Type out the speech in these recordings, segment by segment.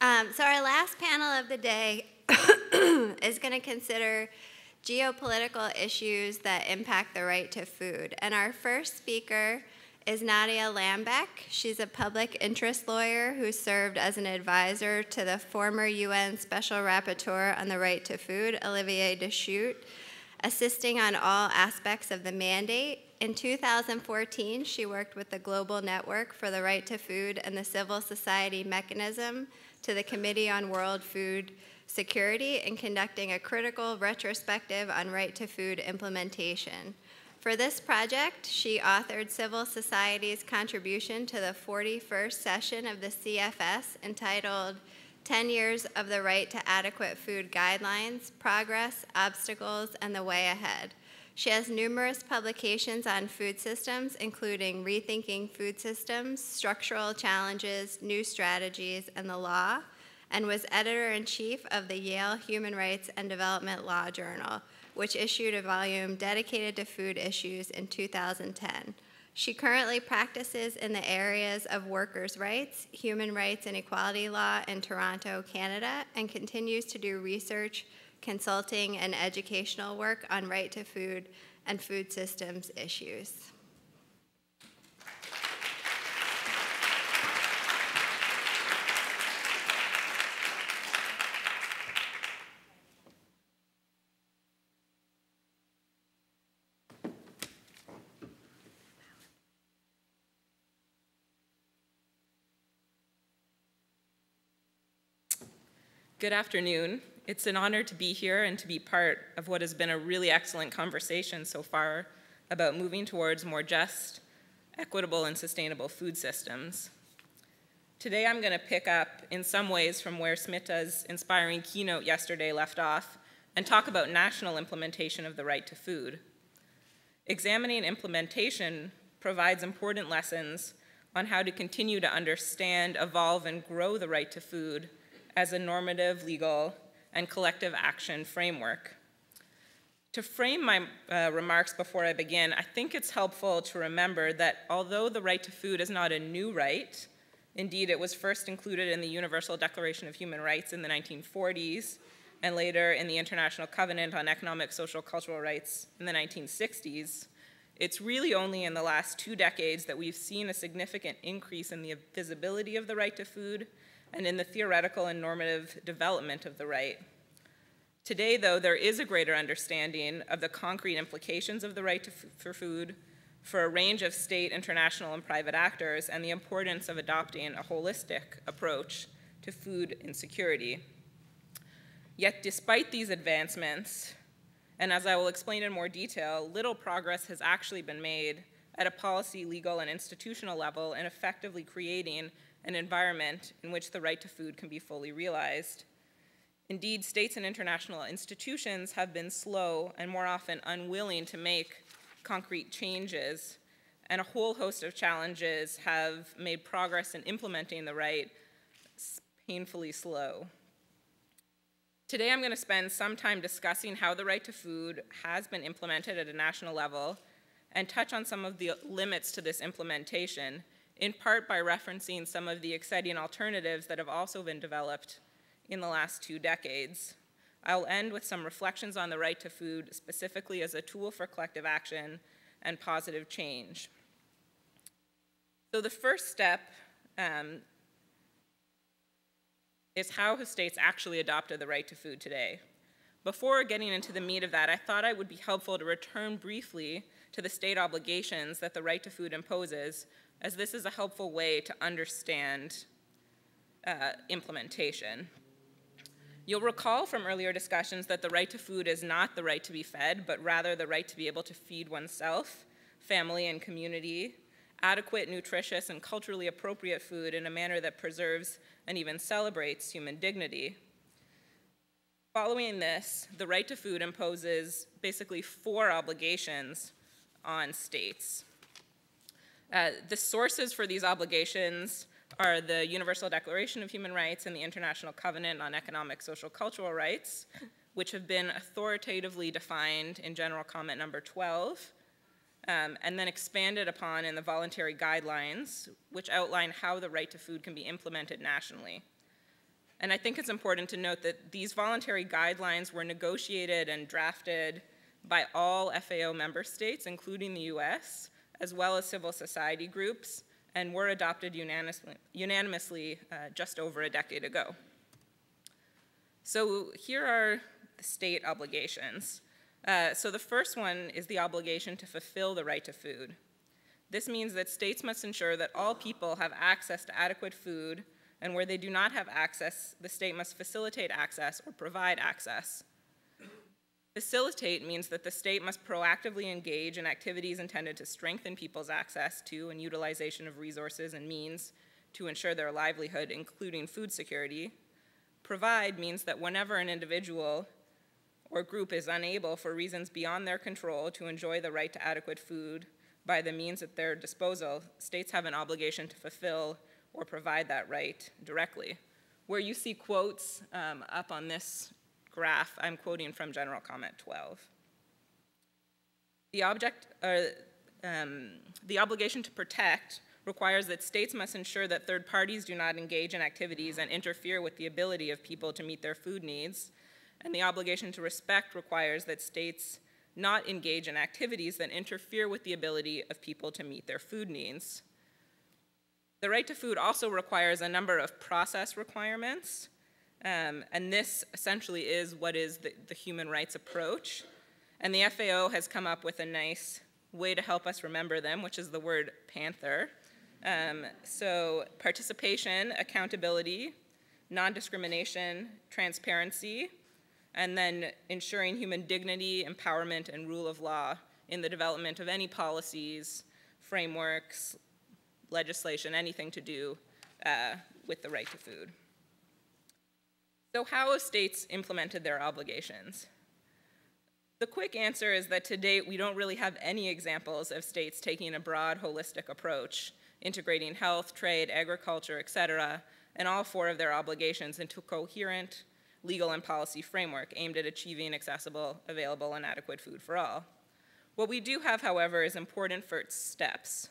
Um, so our last panel of the day is going to consider geopolitical issues that impact the right to food. And our first speaker is Nadia Lambek. She's a public interest lawyer who served as an advisor to the former UN Special Rapporteur on the Right to Food, Olivier De Schutter, assisting on all aspects of the mandate. In 2014, she worked with the Global Network for the Right to Food and the Civil Society Mechanism to the Committee on World Food Security in conducting a critical retrospective on right to food implementation. For this project, she authored civil society's contribution to the 41st session of the CFS entitled 10 Years of the Right to Adequate Food Guidelines, Progress, Obstacles, and the Way Ahead. She has numerous publications on food systems, including Rethinking Food Systems, Structural Challenges, New Strategies, and the Law, and was editor in chief of the Yale Human Rights and Development Law Journal, which issued a volume dedicated to food issues in 2010. She currently practices in the areas of workers' rights, human rights, and equality law in Toronto, Canada, and continues to do research consulting, and educational work on right to food and food systems issues. Good afternoon. It's an honor to be here and to be part of what has been a really excellent conversation so far about moving towards more just, equitable, and sustainable food systems. Today I'm going to pick up in some ways from where Smita's inspiring keynote yesterday left off and talk about national implementation of the right to food. Examining implementation provides important lessons on how to continue to understand, evolve, and grow the right to food as a normative, legal, and collective action framework. To frame my uh, remarks before I begin, I think it's helpful to remember that although the right to food is not a new right, indeed it was first included in the Universal Declaration of Human Rights in the 1940s, and later in the International Covenant on Economic, Social, Cultural Rights in the 1960s, it's really only in the last two decades that we've seen a significant increase in the visibility of the right to food and in the theoretical and normative development of the right. Today, though, there is a greater understanding of the concrete implications of the right to for food for a range of state, international, and private actors, and the importance of adopting a holistic approach to food insecurity. Yet, despite these advancements, and as I will explain in more detail, little progress has actually been made at a policy, legal, and institutional level in effectively creating an environment in which the right to food can be fully realized. Indeed, states and international institutions have been slow and more often unwilling to make concrete changes, and a whole host of challenges have made progress in implementing the right painfully slow. Today I'm going to spend some time discussing how the right to food has been implemented at a national level and touch on some of the limits to this implementation in part by referencing some of the exciting alternatives that have also been developed in the last two decades. I'll end with some reflections on the right to food, specifically as a tool for collective action and positive change. So the first step um, is how states actually adopted the right to food today? Before getting into the meat of that, I thought it would be helpful to return briefly to the state obligations that the right to food imposes as this is a helpful way to understand uh, implementation. You'll recall from earlier discussions that the right to food is not the right to be fed, but rather the right to be able to feed oneself, family, and community, adequate, nutritious, and culturally appropriate food in a manner that preserves and even celebrates human dignity. Following this, the right to food imposes basically four obligations on states. Uh, the sources for these obligations are the Universal Declaration of Human Rights and the International Covenant on Economic, Social, Cultural Rights, which have been authoritatively defined in General Comment Number 12, um, and then expanded upon in the voluntary guidelines, which outline how the right to food can be implemented nationally. And I think it's important to note that these voluntary guidelines were negotiated and drafted by all FAO member states, including the US, as well as civil society groups, and were adopted unanimously, unanimously uh, just over a decade ago. So here are the state obligations. Uh, so the first one is the obligation to fulfill the right to food. This means that states must ensure that all people have access to adequate food, and where they do not have access, the state must facilitate access or provide access. Facilitate means that the state must proactively engage in activities intended to strengthen people's access to and utilization of resources and means to ensure their livelihood, including food security. Provide means that whenever an individual or group is unable, for reasons beyond their control, to enjoy the right to adequate food by the means at their disposal, states have an obligation to fulfill or provide that right directly. Where you see quotes um, up on this graph, I'm quoting from General Comment 12. The, object, uh, um, the obligation to protect requires that states must ensure that third parties do not engage in activities and interfere with the ability of people to meet their food needs. And the obligation to respect requires that states not engage in activities that interfere with the ability of people to meet their food needs. The right to food also requires a number of process requirements, um, and this essentially is what is the, the human rights approach. And the FAO has come up with a nice way to help us remember them, which is the word panther. Um, so participation, accountability, non-discrimination, transparency, and then ensuring human dignity, empowerment, and rule of law in the development of any policies, frameworks, legislation, anything to do uh, with the right to food. So how have states implemented their obligations? The quick answer is that to date, we don't really have any examples of states taking a broad, holistic approach, integrating health, trade, agriculture, et cetera, and all four of their obligations into a coherent legal and policy framework aimed at achieving accessible, available, and adequate food for all. What we do have, however, is important first steps.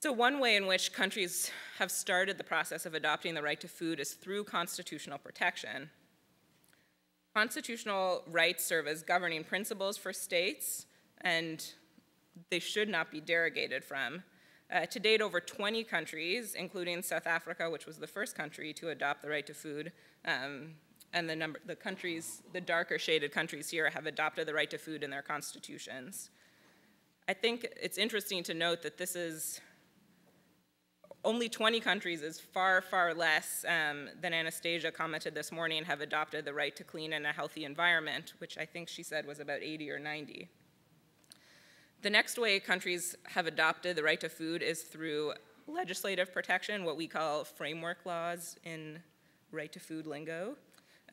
So one way in which countries have started the process of adopting the right to food is through constitutional protection. Constitutional rights serve as governing principles for states, and they should not be derogated from. Uh, to date, over 20 countries, including South Africa, which was the first country to adopt the right to food, um, and the number, the countries, the darker shaded countries here have adopted the right to food in their constitutions. I think it's interesting to note that this is only 20 countries is far, far less um, than Anastasia commented this morning have adopted the right to clean and a healthy environment, which I think she said was about 80 or 90. The next way countries have adopted the right to food is through legislative protection, what we call framework laws in right to food lingo.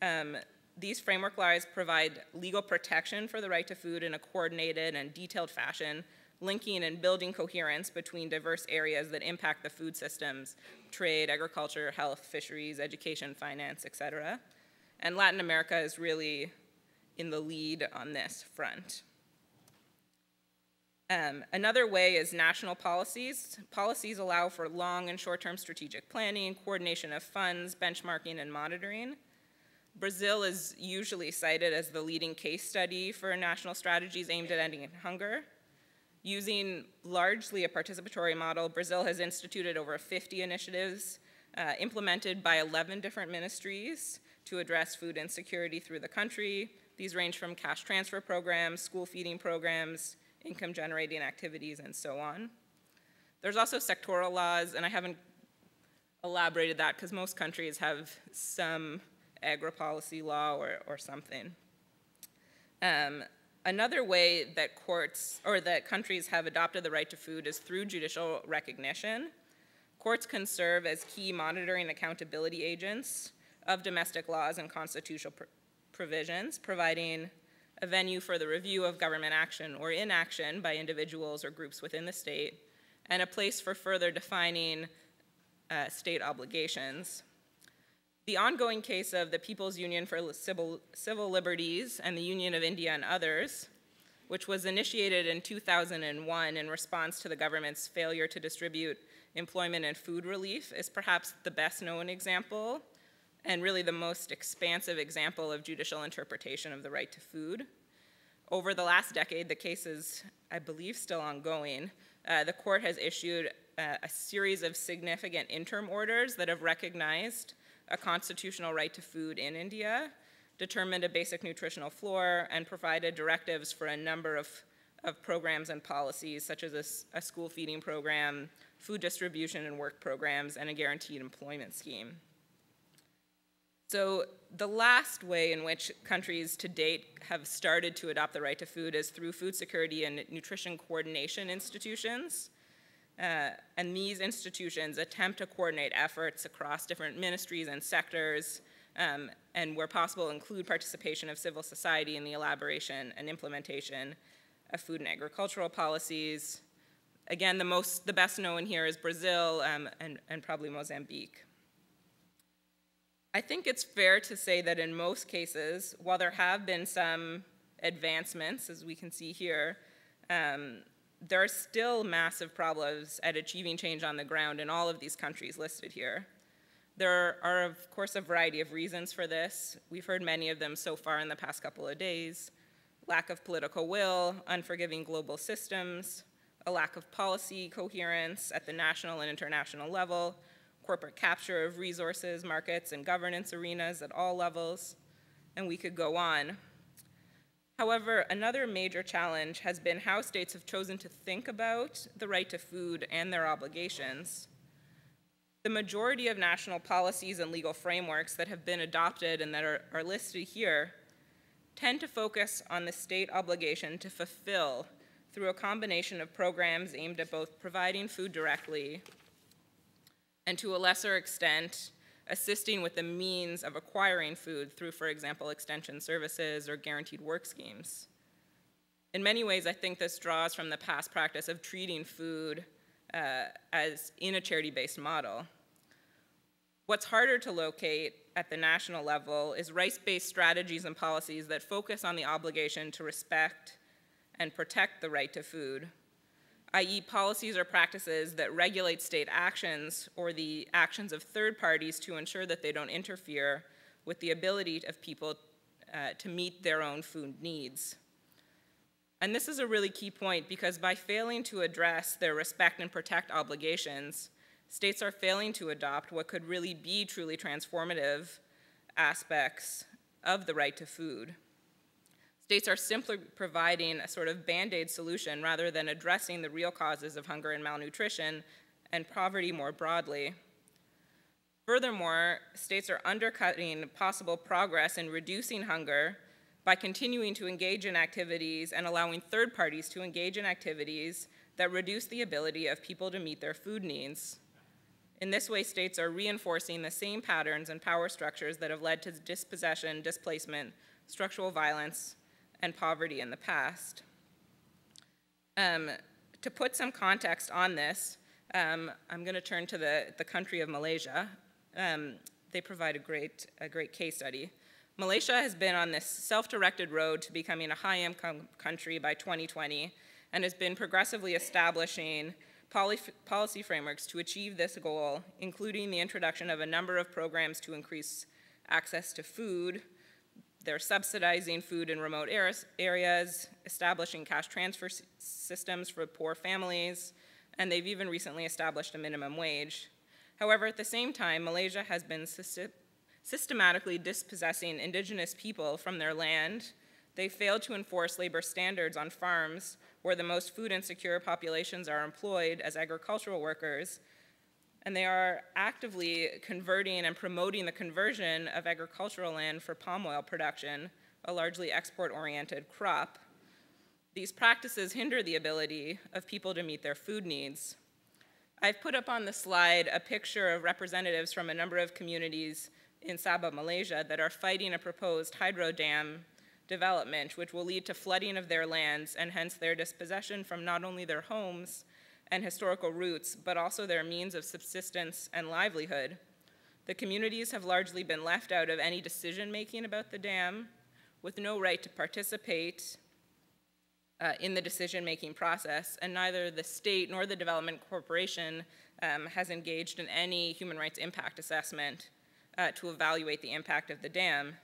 Um, these framework laws provide legal protection for the right to food in a coordinated and detailed fashion, linking and building coherence between diverse areas that impact the food systems, trade, agriculture, health, fisheries, education, finance, et cetera. And Latin America is really in the lead on this front. Um, another way is national policies. Policies allow for long and short-term strategic planning, coordination of funds, benchmarking, and monitoring. Brazil is usually cited as the leading case study for national strategies aimed at ending hunger. Using largely a participatory model, Brazil has instituted over 50 initiatives uh, implemented by 11 different ministries to address food insecurity through the country. These range from cash transfer programs, school feeding programs, income generating activities, and so on. There's also sectoral laws, and I haven't elaborated that because most countries have some agri-policy law or, or something. Um, another way that courts or that countries have adopted the right to food is through judicial recognition. Courts can serve as key monitoring accountability agents of domestic laws and constitutional pr provisions, providing a venue for the review of government action or inaction by individuals or groups within the state, and a place for further defining uh, state obligations. The ongoing case of the People's Union for Civil, Civil Liberties and the Union of India and others which was initiated in 2001 in response to the government's failure to distribute employment and food relief, is perhaps the best known example and really the most expansive example of judicial interpretation of the right to food. Over the last decade, the case is, I believe, still ongoing. Uh, the court has issued uh, a series of significant interim orders that have recognized a constitutional right to food in India, determined a basic nutritional floor, and provided directives for a number of, of programs and policies, such as a, a school feeding program, food distribution and work programs, and a guaranteed employment scheme. So the last way in which countries to date have started to adopt the right to food is through food security and nutrition coordination institutions. Uh, and these institutions attempt to coordinate efforts across different ministries and sectors, um, and where possible include participation of civil society in the elaboration and implementation of food and agricultural policies. Again, the most, the best known here is Brazil um, and, and probably Mozambique. I think it's fair to say that in most cases, while there have been some advancements, as we can see here, um, there are still massive problems at achieving change on the ground in all of these countries listed here. There are, of course, a variety of reasons for this. We've heard many of them so far in the past couple of days. Lack of political will, unforgiving global systems, a lack of policy coherence at the national and international level, corporate capture of resources, markets, and governance arenas at all levels, and we could go on. However, another major challenge has been how states have chosen to think about the right to food and their obligations. The majority of national policies and legal frameworks that have been adopted and that are, are listed here tend to focus on the state obligation to fulfill through a combination of programs aimed at both providing food directly and to a lesser extent, assisting with the means of acquiring food through, for example, extension services or guaranteed work schemes. In many ways, I think this draws from the past practice of treating food uh, as in a charity-based model. What's harder to locate at the national level is rights-based strategies and policies that focus on the obligation to respect and protect the right to food i.e. policies or practices that regulate state actions or the actions of third parties to ensure that they don't interfere with the ability of people uh, to meet their own food needs. And this is a really key point because by failing to address their respect and protect obligations, states are failing to adopt what could really be truly transformative aspects of the right to food. States are simply providing a sort of band-aid solution rather than addressing the real causes of hunger and malnutrition and poverty more broadly. Furthermore, states are undercutting possible progress in reducing hunger by continuing to engage in activities and allowing third parties to engage in activities that reduce the ability of people to meet their food needs. In this way, states are reinforcing the same patterns and power structures that have led to dispossession, displacement, structural violence, and poverty in the past. Um, to put some context on this, um, I'm going to turn to the, the country of Malaysia. Um, they provide a great, a great case study. Malaysia has been on this self-directed road to becoming a high-income country by 2020 and has been progressively establishing policy frameworks to achieve this goal, including the introduction of a number of programs to increase access to food, they're subsidizing food in remote areas, establishing cash transfer systems for poor families, and they've even recently established a minimum wage. However, at the same time, Malaysia has been systematically dispossessing indigenous people from their land. They failed to enforce labor standards on farms where the most food insecure populations are employed as agricultural workers, and they are actively converting and promoting the conversion of agricultural land for palm oil production, a largely export-oriented crop. These practices hinder the ability of people to meet their food needs. I've put up on the slide a picture of representatives from a number of communities in Sabah, Malaysia that are fighting a proposed hydro dam development, which will lead to flooding of their lands and hence their dispossession from not only their homes, and historical roots, but also their means of subsistence and livelihood. The communities have largely been left out of any decision making about the dam, with no right to participate uh, in the decision-making process, and neither the state nor the development corporation um, has engaged in any human rights impact assessment uh, to evaluate the impact of the dam.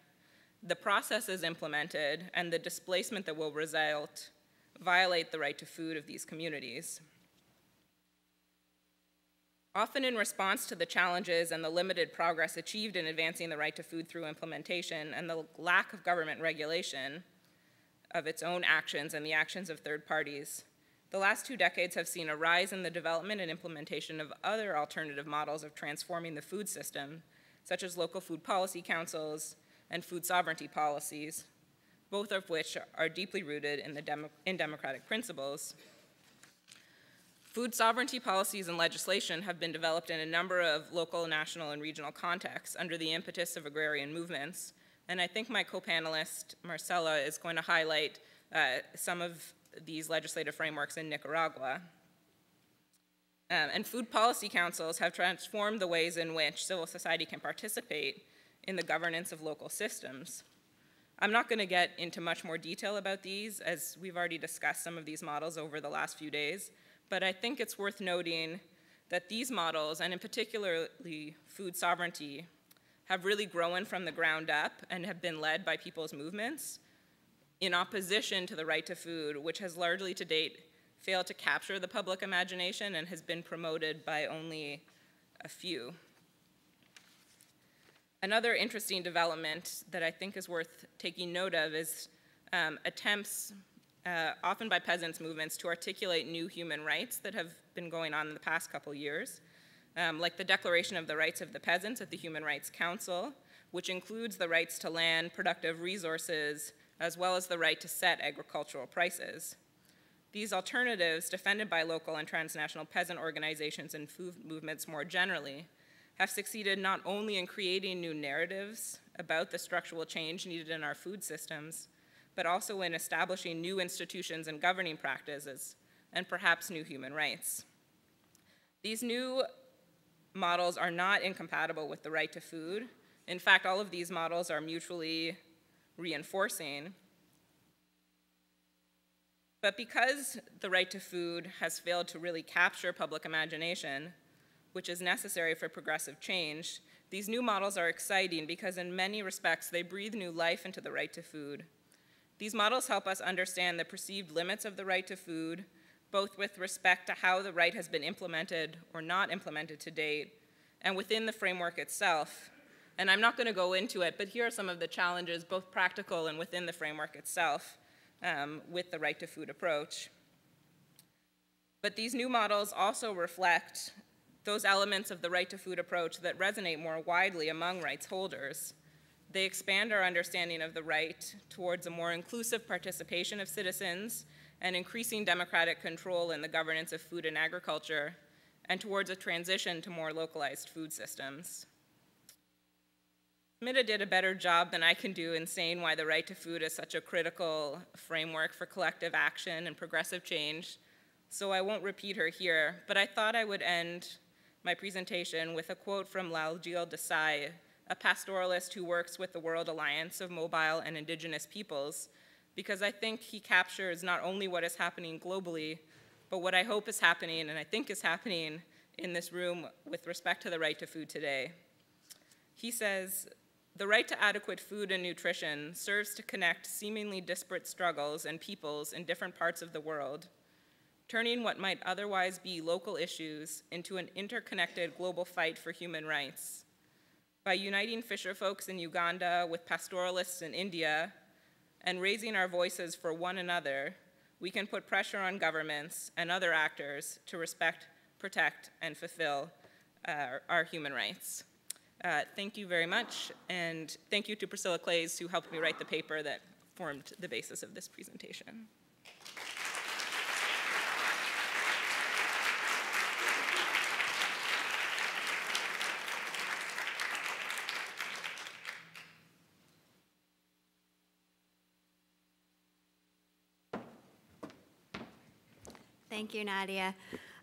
The process is implemented, and the displacement that will result violate the right to food of these communities. Often in response to the challenges and the limited progress achieved in advancing the right to food through implementation and the lack of government regulation of its own actions and the actions of third parties, the last two decades have seen a rise in the development and implementation of other alternative models of transforming the food system, such as local food policy councils and food sovereignty policies, both of which are deeply rooted in, the in democratic principles Food sovereignty policies and legislation have been developed in a number of local, national, and regional contexts under the impetus of agrarian movements. And I think my co-panelist, Marcela, is going to highlight uh, some of these legislative frameworks in Nicaragua. Um, and food policy councils have transformed the ways in which civil society can participate in the governance of local systems. I'm not going to get into much more detail about these, as we've already discussed some of these models over the last few days, but I think it's worth noting that these models, and in particularly food sovereignty, have really grown from the ground up and have been led by people's movements in opposition to the right to food, which has largely to date failed to capture the public imagination and has been promoted by only a few. Another interesting development that I think is worth taking note of is um, attempts uh, often by peasants' movements, to articulate new human rights that have been going on in the past couple years, um, like the Declaration of the Rights of the Peasants at the Human Rights Council, which includes the rights to land, productive resources, as well as the right to set agricultural prices. These alternatives, defended by local and transnational peasant organizations and food movements more generally, have succeeded not only in creating new narratives about the structural change needed in our food systems, but also in establishing new institutions and governing practices, and perhaps new human rights. These new models are not incompatible with the right to food. In fact, all of these models are mutually reinforcing. But because the right to food has failed to really capture public imagination, which is necessary for progressive change, these new models are exciting because in many respects they breathe new life into the right to food. These models help us understand the perceived limits of the right to food, both with respect to how the right has been implemented or not implemented to date, and within the framework itself. And I'm not going to go into it, but here are some of the challenges, both practical and within the framework itself, um, with the right to food approach. But these new models also reflect those elements of the right to food approach that resonate more widely among rights holders. They expand our understanding of the right towards a more inclusive participation of citizens and increasing democratic control in the governance of food and agriculture, and towards a transition to more localized food systems. SMITA did a better job than I can do in saying why the right to food is such a critical framework for collective action and progressive change, so I won't repeat her here, but I thought I would end my presentation with a quote from Lalji Desai, a pastoralist who works with the World Alliance of Mobile and Indigenous Peoples, because I think he captures not only what is happening globally, but what I hope is happening and I think is happening in this room with respect to the right to food today. He says, the right to adequate food and nutrition serves to connect seemingly disparate struggles and peoples in different parts of the world, turning what might otherwise be local issues into an interconnected global fight for human rights. By uniting fisher folks in Uganda with pastoralists in India and raising our voices for one another, we can put pressure on governments and other actors to respect, protect, and fulfill uh, our human rights. Uh, thank you very much, and thank you to Priscilla Claeys who helped me write the paper that formed the basis of this presentation. Thank you, Nadia.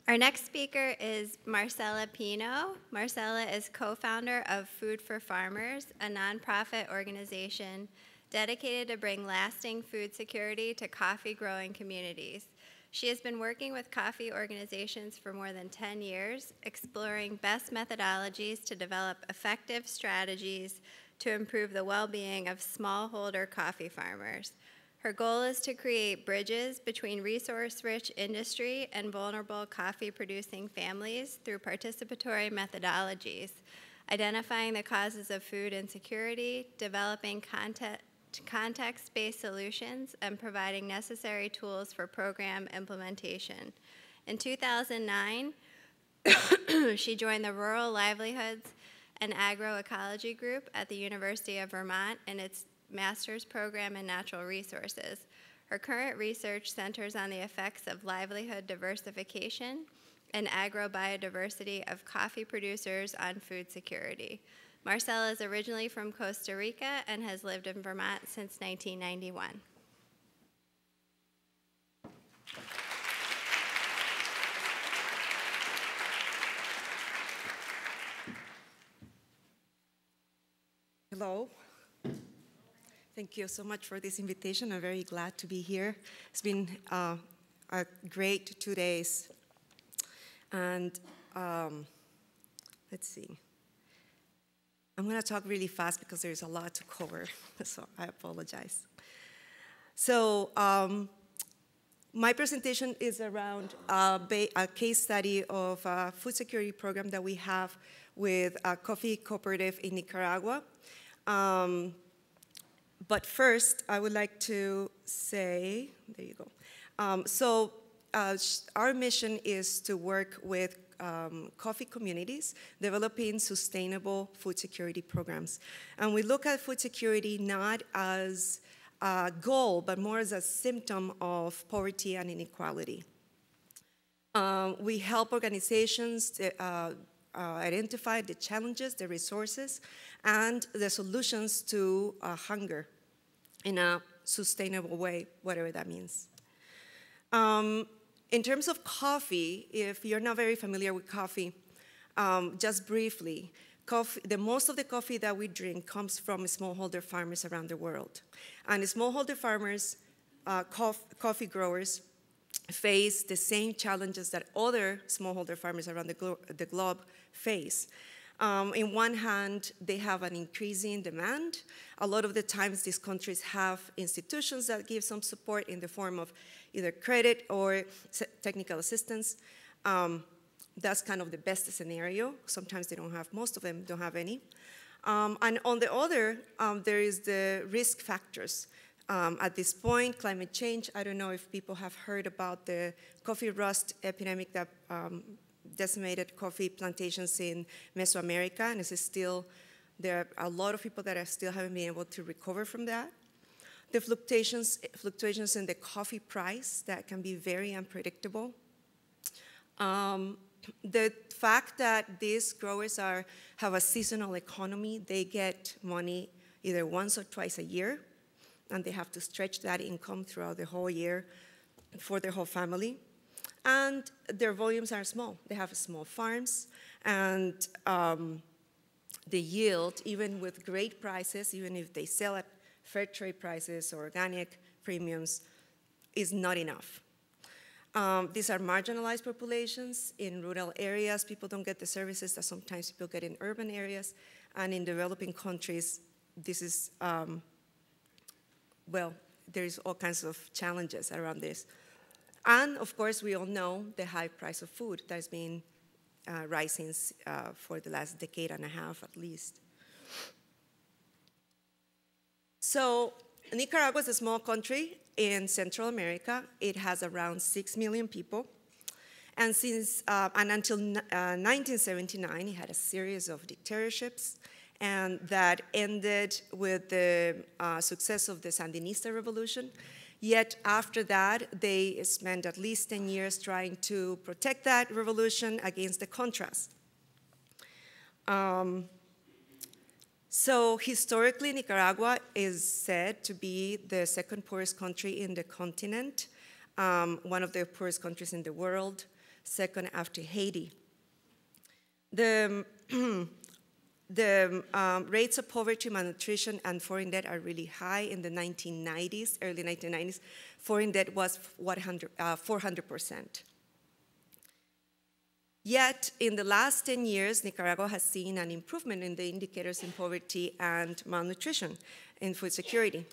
Our next speaker is Marcela Pino. Marcela is co-founder of Food for Farmers, a nonprofit organization dedicated to bring lasting food security to coffee growing communities. She has been working with coffee organizations for more than 10 years, exploring best methodologies to develop effective strategies to improve the well being of smallholder coffee farmers. Her goal is to create bridges between resource rich industry and vulnerable coffee producing families through participatory methodologies, identifying the causes of food insecurity, developing context based solutions, and providing necessary tools for program implementation. In 2009, she joined the Rural Livelihoods and Agroecology Group at the University of Vermont in its master's program in natural resources. Her current research centers on the effects of livelihood diversification and agrobiodiversity of coffee producers on food security. Marcela is originally from Costa Rica and has lived in Vermont since 1991. Hello. Thank you so much for this invitation. I'm very glad to be here. It's been uh, a great two days. And um, let's see. I'm going to talk really fast because there's a lot to cover, so I apologize. So, um, my presentation is around a, a, case study of a food security program that we have with a coffee cooperative in Nicaragua. Um, but first, I would like to say, there you go. Um, so uh, our mission is to work with um, coffee communities developing sustainable food security programs. And we look at food security not as a goal, but more as a symptom of poverty and inequality. Um, we help organizations to, uh, uh, identify the challenges, the resources, and the solutions to uh, hunger in a sustainable way, whatever that means. Um, in terms of coffee, if you're not very familiar with coffee, um, just briefly, coffee, the most of the coffee that we drink comes from smallholder farmers around the world. And smallholder farmers, uh, cof coffee growers, face the same challenges that other smallholder farmers around the, glo the globe face. Um, in one hand, they have an increasing demand. A lot of the times, these countries have institutions that give some support in the form of either credit or technical assistance. Um, that's kind of the best scenario. Sometimes they don't have, most of them don't have any. Um, and on the other, um, there is the risk factors. Um, at this point, climate change, I don't know if people have heard about the coffee rust epidemic that um, decimated coffee plantations in Mesoamerica, and is still, there are a lot of people that are still haven't been able to recover from that. The fluctuations, fluctuations in the coffee price that can be very unpredictable. Um, the fact that these growers are, have a seasonal economy, they get money either once or twice a year, and they have to stretch that income throughout the whole year for their whole family and their volumes are small. They have small farms, and um, the yield, even with great prices, even if they sell at fair trade prices or organic premiums, is not enough. Um, these are marginalized populations in rural areas. People don't get the services that sometimes people get in urban areas. And in developing countries, this is, um, well, there's all kinds of challenges around this. And of course, we all know the high price of food that has been uh, rising uh, for the last decade and a half at least. So Nicaragua is a small country in Central America. It has around 6 million people. And, since, uh, and until 1979, uh, it had a series of dictatorships, and that ended with the uh, success of the Sandinista revolution Yet after that, they spent at least 10 years trying to protect that revolution against the Contras. Um, so historically, Nicaragua is said to be the second poorest country in the continent, um, one of the poorest countries in the world, second after Haiti. The the um, rates of poverty, malnutrition, and foreign debt are really high in the 1990s, early 1990s. Foreign debt was 100, uh, 400%. Yet, in the last 10 years, Nicaragua has seen an improvement in the indicators in poverty and malnutrition in food security.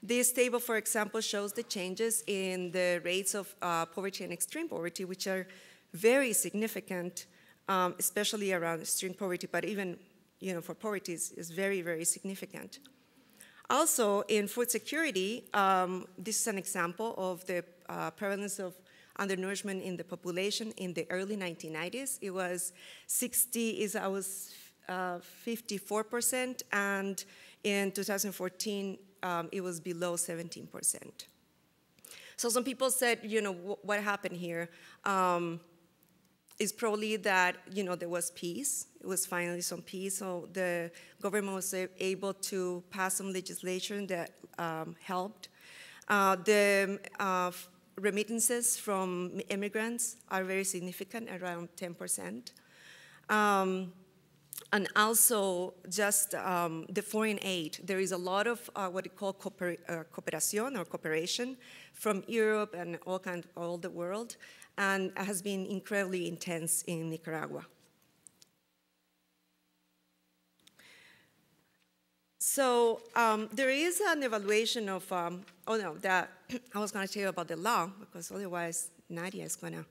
This table, for example, shows the changes in the rates of uh, poverty and extreme poverty, which are very significant, um, especially around extreme poverty, but even you know, for poverty is, is very, very significant. Also, in food security, um, this is an example of the uh, prevalence of undernourishment in the population in the early 1990s. It was 60, is I was uh, 54%, and in 2014, um, it was below 17%. So some people said, you know, what happened here? Um, is probably that you know there was peace. Was finally some peace, so the government was able to pass some legislation that um, helped. Uh, the uh, remittances from immigrants are very significant, around 10%. Um, and also just um, the foreign aid. There is a lot of uh, what we call cooper uh, cooperación or cooperation from Europe and all kind, all the world and has been incredibly intense in Nicaragua. So um, there is an evaluation of, um, oh no, that I was going to tell you about the law because otherwise Nadia is going to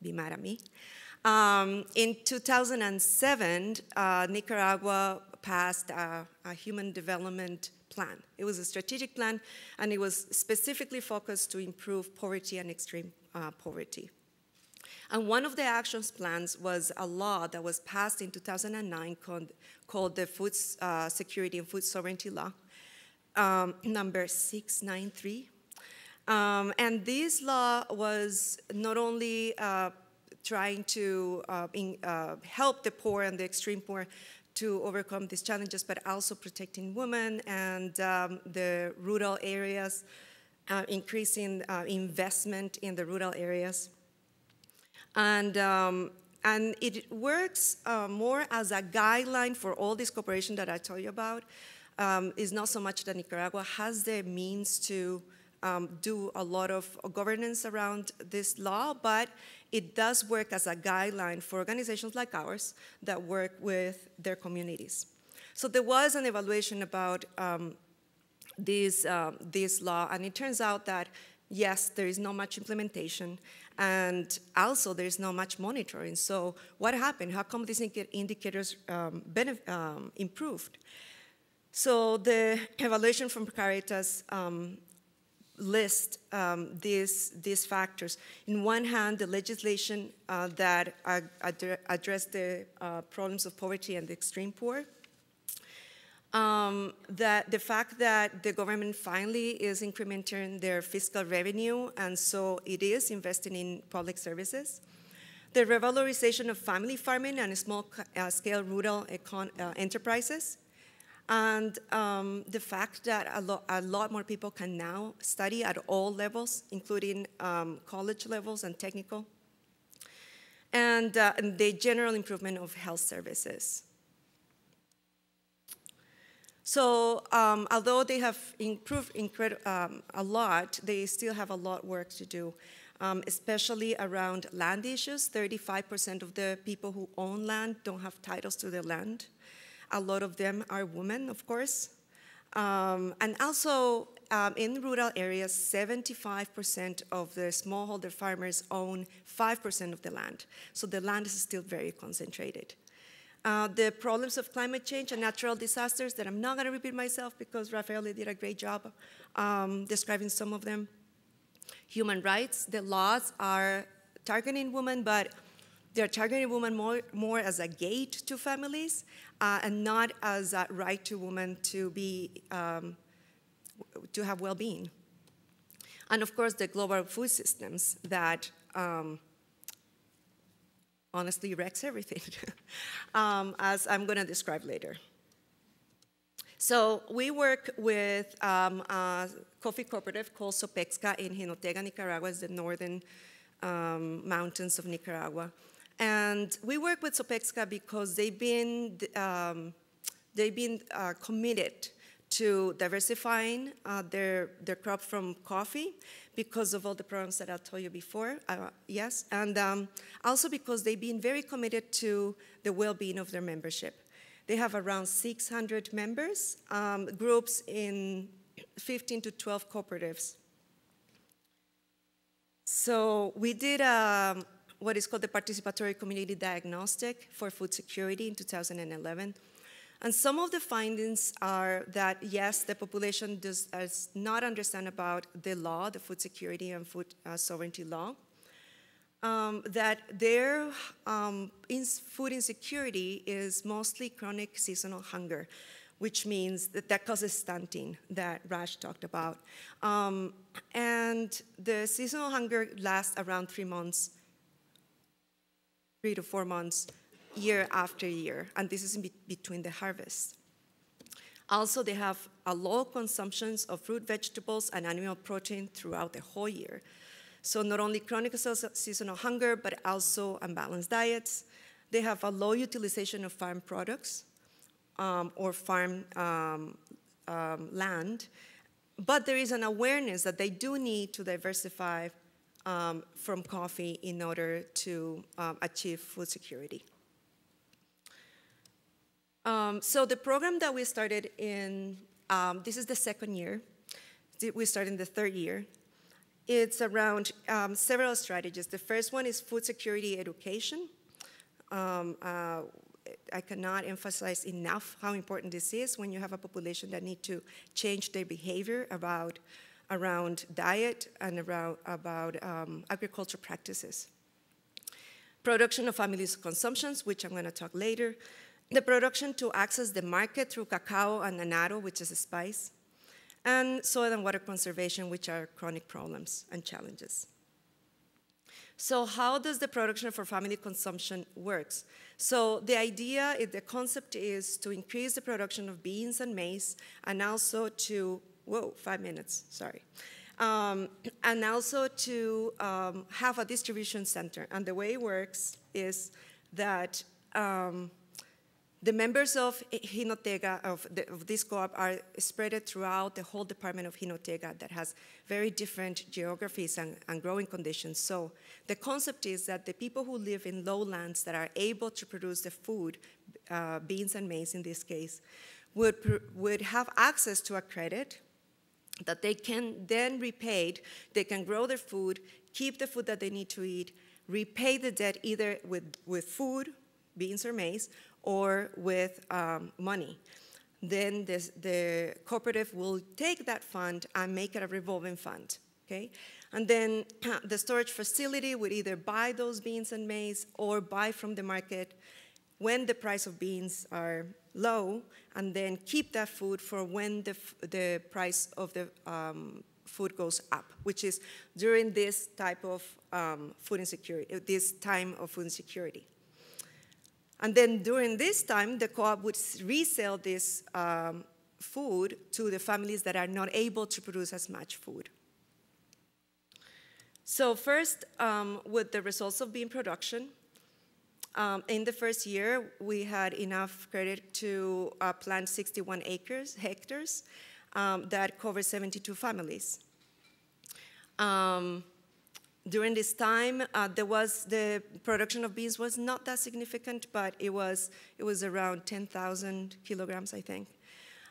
be mad at me. Um, in 2007, uh, Nicaragua passed a, a, human development plan. It was a strategic plan, and it was specifically focused to improve poverty and extreme uh, poverty. And one of the action plans was a law that was passed in 2009 called, called the Food uh, Security and Food Sovereignty Law, um, number 693. Um, and this law was not only uh, trying to uh, in, uh, help the poor and the extreme poor to overcome these challenges, but also protecting women and um, the rural areas, uh, increasing uh, investment in the rural areas. And, um, and it works uh, more as a guideline for all this cooperation that I told you about. Um, it's not so much that Nicaragua has the means to um, do a lot of governance around this law, but it does work as a guideline for organizations like ours that work with their communities. So there was an evaluation about um, this, uh, this law, and it turns out that yes, there is not much implementation, and also there's not much monitoring. So what happened? How come these indicators um, um, improved? So the evaluation from Caritas um, list um, these, these factors. In one hand, the legislation uh, that ad address the uh, problems of poverty and the extreme poor, um, that the fact that the government finally is incrementing their fiscal revenue, and so it is investing in public services. The revalorization of family farming and small-scale uh, rural uh, enterprises, and um, the fact that a, lo a, lot more people can now study at all levels, including um, college levels and technical, and, uh, and the general improvement of health services. So um, although they have improved um, a lot, they still have a lot work to do, um, especially around land issues. 35% of the people who own land don't have titles to their land. A lot of them are women, of course. Um, and also um, in rural areas, 75% of the smallholder farmers own 5% of the land. So the land is still very concentrated. Uh, the problems of climate change and natural disasters that I'm not going to repeat myself because Rafaeli did a great job um, describing some of them. Human rights, the laws are targeting women, but they're targeting women more, more as a gate to families uh, and not as a right to women to be um, to have well-being. And of course, the global food systems that um, honestly wrecks everything, um, as I'm going to describe later. So we work with um, a coffee cooperative called SOPPEXCCA in Jinotega, Nicaragua, it's the northern um, mountains of Nicaragua. And we work with SOPPEXCCA because they've been um, they've been uh, committed to diversifying uh, their, their crop from coffee because of all the programs that I told you before, uh, yes, and um, also because they've been very committed to the well-being of their membership. They have around 600 members, um, groups in 15 to 12 cooperatives. So we did um, what is called the Participatory Community Diagnostic for Food Security in 2011. And some of the findings are that, yes, the population does, does not understand about the law, the food security and food uh, sovereignty law, um, that their um, food insecurity is mostly chronic seasonal hunger, which means that that causes stunting that Raj talked about. Um, and the seasonal hunger lasts around three months, three to four months, year after year, and this is be between the harvests. Also, they have a low consumptions of fruit, vegetables, and animal protein throughout the whole year. So not only chronic seasonal hunger, but also unbalanced diets. They have a low utilization of farm products um, or farm um, um, land, but there is an awareness that they do need to diversify um, from coffee in order to um, achieve food security. Um, so the program that we started in, um, this is the second year. We started in the third year. It's around um, several strategies. The first one is food security education. Um, uh, I cannot emphasize enough how important this is when you have a population that need to change their behavior about around diet and around about um, agriculture practices. Production of families' consumptions, which I'm going to talk later the production to access the market through cacao and annatto, which is a spice, and soil and water conservation, which are chronic problems and challenges. So how does the production for family consumption works? So the idea, the concept is to increase the production of beans and maize and also to, whoa, five minutes, sorry. Um, and also to um, have a distribution center. And the way it works is that um, the members of Jinotega, of, the, of this co-op, are spread throughout the whole department of Jinotega that has very different geographies and, and, growing conditions. So the concept is that the people who live in lowlands that are able to produce the food, uh, beans and maize in this case, would, would have access to a credit that they can then repay. They can grow their food, keep the food that they need to eat, repay the debt either with, with food, beans or maize, or with um, money. Then this, the cooperative will take that fund and make it a revolving fund, okay? And then the storage facility would either buy those beans and maize or buy from the market when the price of beans are low, and then keep that food for when the, the price of the um, food goes up, which is during this type of um, food insecurity, this time of food insecurity. And then during this time, the co-op would resell this um, food to the families that are not able to produce as much food. So first, um, with the results of bean production, um, in the first year, we had enough credit to uh, plant 61 acres, hectares um, that cover 72 families. Um, during this time, uh, there was the production of beans was not that significant, but it was it was around 10,000 kilograms, I think.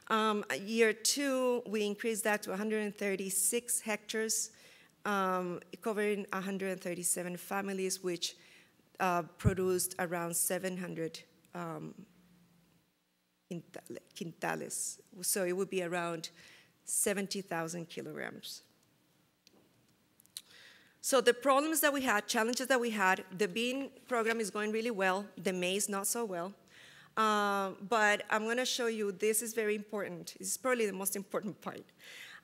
Um, year two, we increased that to 136 hectares, um, covering 137 families, which uh, produced around 700 um, quintales. So it would be around 70,000 kilograms. So the problems that we had, challenges that we had, the bean program is going really well, the maize not so well. Uh, but I'm going to show you, this is very important. This is probably the most important part.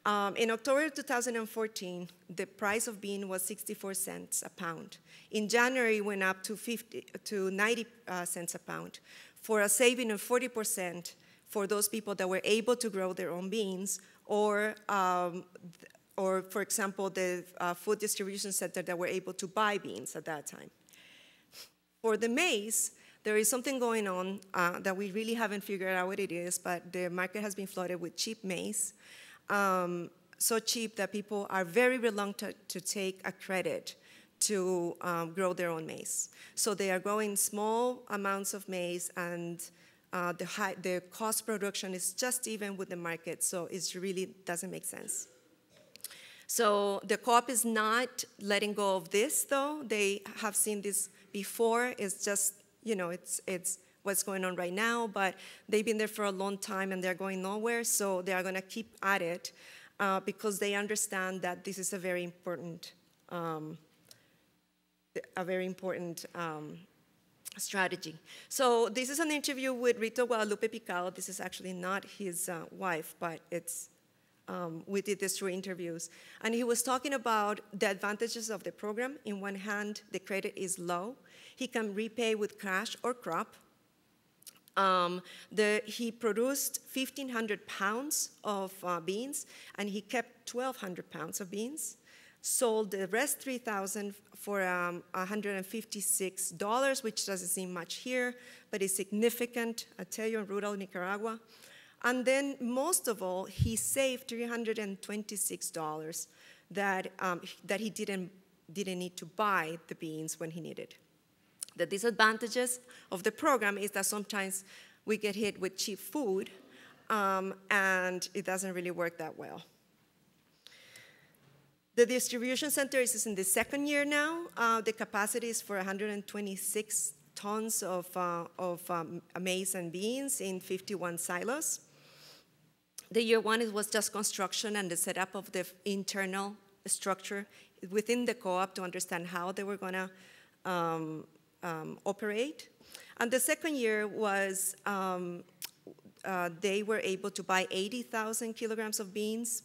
Um, in October 2014, the price of bean was 64 cents a pound. In January, it went up to, 50, to 90 uh, cents a pound for a saving of 40% for those people that were able to grow their own beans or um, or for example, the uh, food distribution center that were able to buy beans at that time. For the maize, there is something going on uh, that we really haven't figured out what it is, but the market has been flooded with cheap maize. Um, so cheap that people are very reluctant to take a credit to um, grow their own maize. So they are growing small amounts of maize, and uh, the, high, the cost production is just even with the market, so it really doesn't make sense. So the co-op is not letting go of this, though. They have seen this before. It's just, you know, it's, it's what's going on right now, but they've been there for a long time and they're going nowhere, so they are going to keep at it uh, because they understand that this is a very important um, a very important um, strategy. So this is an interview with Rito Guadalupe Picado. This is actually not his uh, wife, but it's um, we did this through interviews. And he was talking about the advantages of the program. In one hand, the credit is low. He can repay with cash or crop. Um, the, he produced 1,500 pounds of uh, beans, and he kept 1,200 pounds of beans sold the rest 3000 for um, $156, which doesn't seem much here, but it's significant, I tell you, in rural Nicaragua. And then, most of all, he saved $326 that, um, that he didn't, didn't need to buy the beans when he needed. The disadvantages of the program is that sometimes we get hit with cheap food, um, and it doesn't really work that well. The distribution center is in the second year now. Uh, the capacity is for 126 tons of, uh, of um, maize and beans in 51 silos. The year one it was just construction and the setup of the internal structure within the co-op to understand how they were going to um, um, operate. And the second year was um, uh, they were able to buy 80,000 kilograms of beans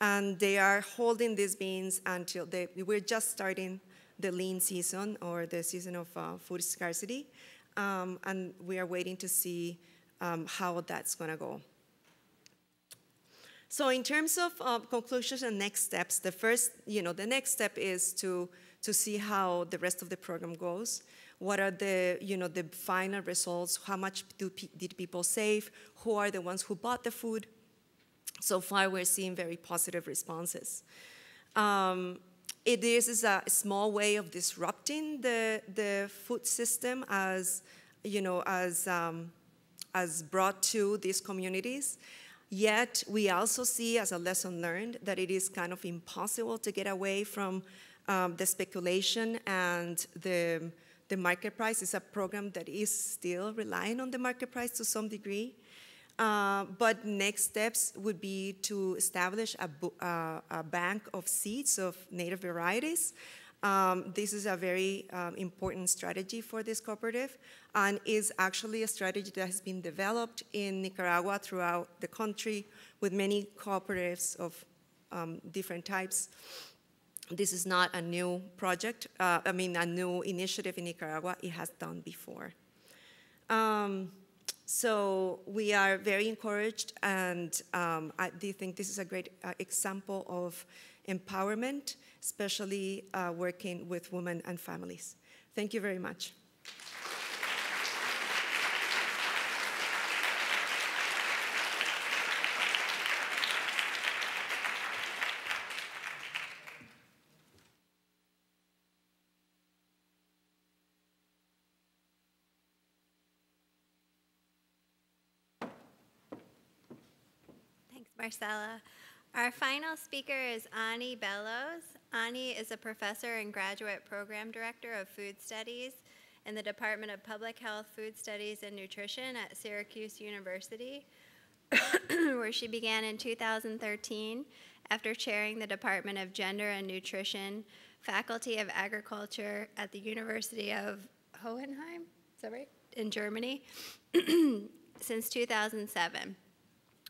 and they are holding these beans until they, we're just starting the lean season or the season of uh, food scarcity, um, and we are waiting to see um, how that's going to go. So in terms of uh, conclusions and next steps, the first, you know, the next step is to to see how the rest of the program goes. What are the, you know, the final results? How much do, did people save? Who are the ones who bought the food? So far, we're seeing very positive responses. Um, it is a small way of disrupting the, the food system as, you know, as, um, as brought to these communities. Yet, we also see as a lesson learned that it is kind of impossible to get away from um, the speculation and the, the market price. It's a program that is still relying on the market price to some degree. Uh, but next steps would be to establish a, uh, a bank of seeds of native varieties. Um, this is a very um, important strategy for this cooperative and is actually a strategy that has been developed in Nicaragua throughout the country with many cooperatives of um, different types. This is not a new project, uh, I mean, a new initiative in Nicaragua. It has done before. Um, so we are very encouraged, and um, I do think this is a great uh, example of empowerment, especially uh, working with women and families. Thank you very much. Marcela. Our final speaker is Ani Bellows. Ani is a professor and graduate program director of food studies in the Department of Public Health, Food Studies, and Nutrition at Syracuse University, where she began in 2013 after chairing the Department of Gender and Nutrition, Faculty of Agriculture at the University of Hohenheim, is that right? In Germany, since 2007.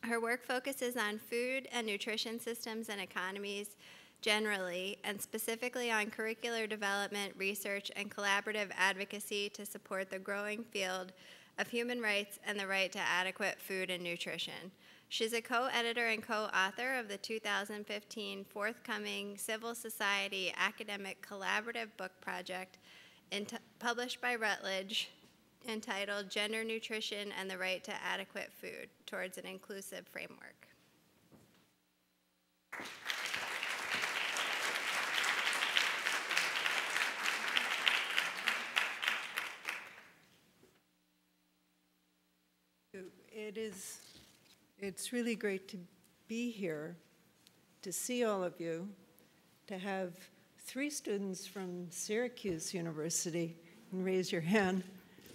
Her work focuses on food and nutrition systems and economies generally, and specifically on curricular development, research, and collaborative advocacy to support the growing field of human rights and the right to adequate food and nutrition. She's a co editor and co author of the 2015 forthcoming Civil Society Academic Collaborative Book Project, published by Routledge entitled Gender Nutrition and the Right to Adequate Food Towards an Inclusive Framework. It is, it's really great to be here, to see all of you, to have three students from Syracuse University, and raise your hand,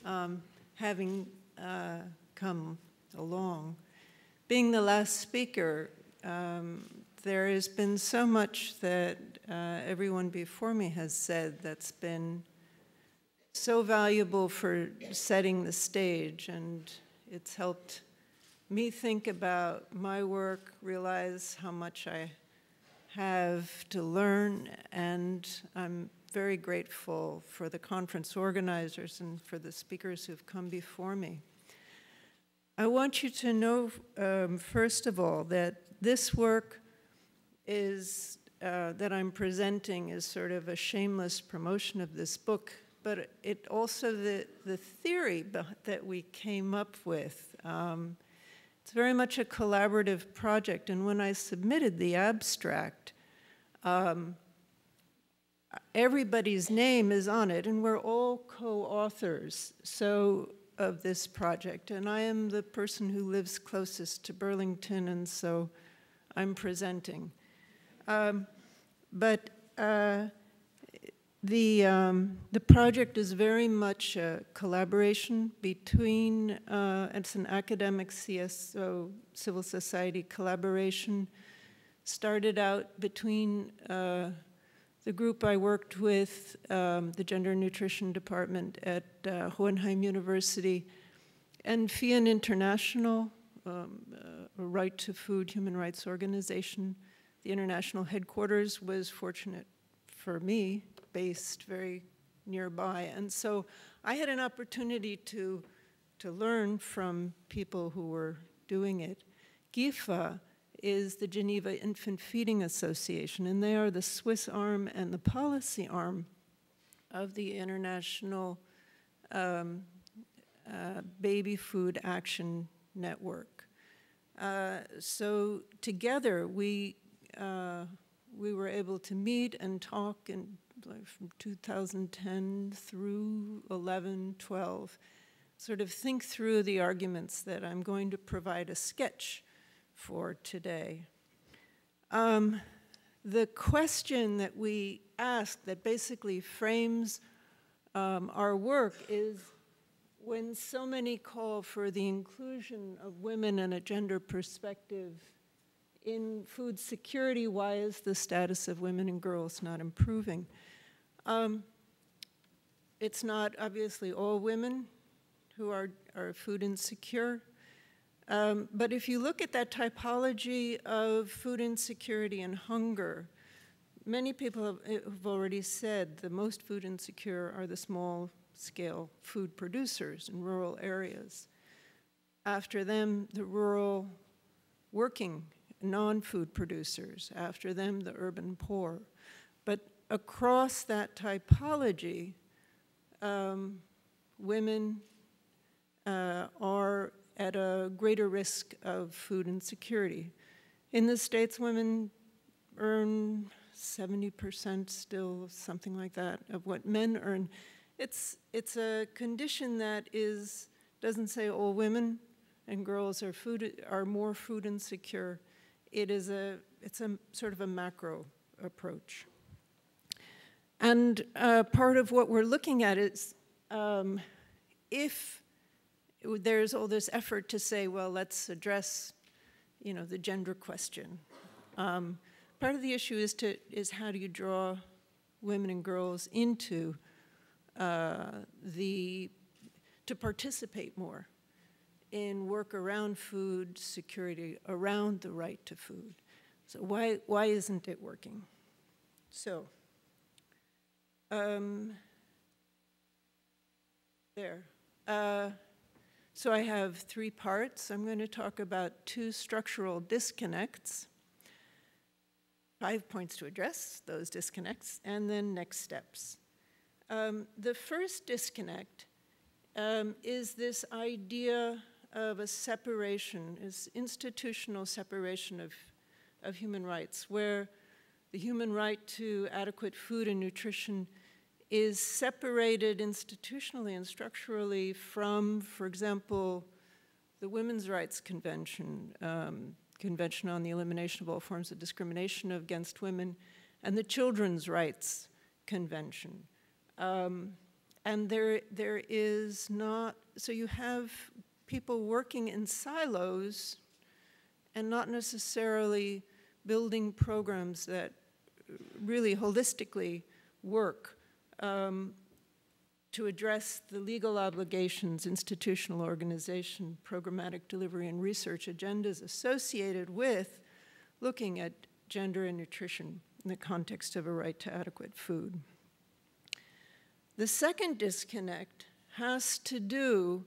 um, having uh, come along. Being the last speaker, um, there has been so much that uh, everyone before me has said that's been so valuable for setting the stage, and it's helped me think about my work, realize how much I have to learn, and I'm very grateful for the conference organizers and for the speakers who've come before me. I want you to know, um, first of all, that this work is uh, that I'm presenting is sort of a shameless promotion of this book, but it also the the theory that we came up with. Um, it's very much a collaborative project, and when I submitted the abstract, um, everybody's name is on it, and we're all co-authors. So of this project, and I am the person who lives closest to Burlington, and so I'm presenting. Um, but uh, the, um, the project is very much a collaboration between, uh, it's an academic CSO, civil society collaboration, started out between uh, the group I worked with, um, the Gender Nutrition Department at uh, Hohenheim University, and FIAN International, um, uh, a right to food human rights organization. The international headquarters was fortunate for me, based very nearby. And so I had an opportunity to, to learn from people who were doing it. GIFA is the Geneva Infant Feeding Association, and they are the Swiss arm and the policy arm of the International um, uh, Baby Food Action Network. Uh, so together we uh, we were able to meet and talk and like from 2010 through 11, 12, sort of think through the arguments that I'm going to provide a sketch for today. Um, the question that we ask that basically frames um, our work is when so many call for the inclusion of women and a gender perspective in food security, why is the status of women and girls not improving? Um, it's not obviously all women who are, are food insecure. Um, but if you look at that typology of food insecurity and hunger, many people have, eh, have already said the most food insecure are the small scale food producers in rural areas. After them, the rural working non food producers. After them, the urban poor. But across that typology, um, women uh, are at a greater risk of food insecurity. In the States, women earn 70% still, something like that, of what men earn. It's, it's a condition that is, doesn't say all women and girls are, food, are more food insecure. It is a, it's a sort of a macro approach. And uh, part of what we're looking at is um, if there's all this effort to say, well, let's address, you know, the gender question. Um, part of the issue is to is how do you draw women and girls into uh, the to participate more in work around food security, around the right to food. So why why isn't it working? So. Um, there. Uh, so I have three parts. I'm going to talk about two structural disconnects, five points to address those disconnects, and then next steps. Um, the first disconnect um, is this idea of a separation, is institutional separation of, of human rights, where the human right to adequate food and nutrition is separated institutionally and structurally from, for example, the Women's Rights Convention, um, Convention on the Elimination of All Forms of Discrimination Against Women, and the Children's Rights Convention. Um, and there, there is not, so you have people working in silos and not necessarily building programs that really holistically work um, to address the legal obligations, institutional organization, programmatic delivery, and research agendas associated with looking at gender and nutrition in the context of a right to adequate food. The second disconnect has to do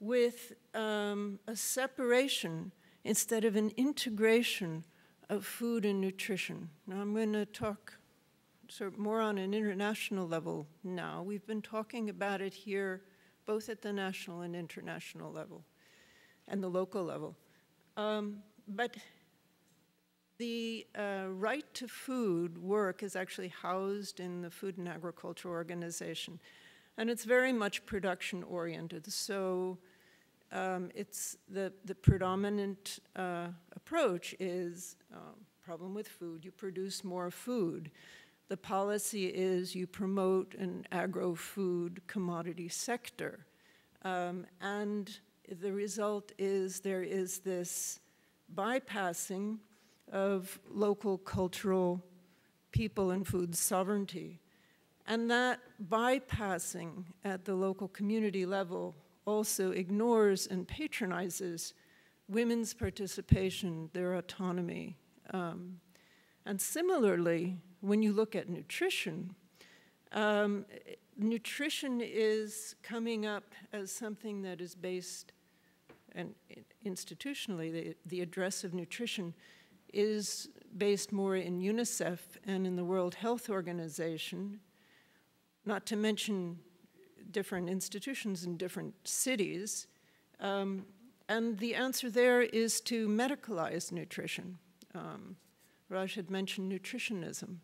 with um, a separation instead of an integration of food and nutrition. Now, I'm going to talk sort of more on an international level now. We've been talking about it here both at the national and international level and the local level. Um, but the uh, right to food work is actually housed in the Food and Agriculture Organization, and it's very much production oriented. So um, it's the, the predominant uh, approach is um, problem with food, you produce more food. The policy is you promote an agro food commodity sector. Um, and the result is there is this bypassing of local cultural people and food sovereignty. And that bypassing at the local community level also ignores and patronizes women's participation, their autonomy. Um, and similarly, when you look at nutrition, um, nutrition is coming up as something that is based, and institutionally, the, the address of nutrition is based more in UNICEF and in the World Health Organization, not to mention different institutions in different cities. Um, and the answer there is to medicalize nutrition. Um, Raj had mentioned nutritionism.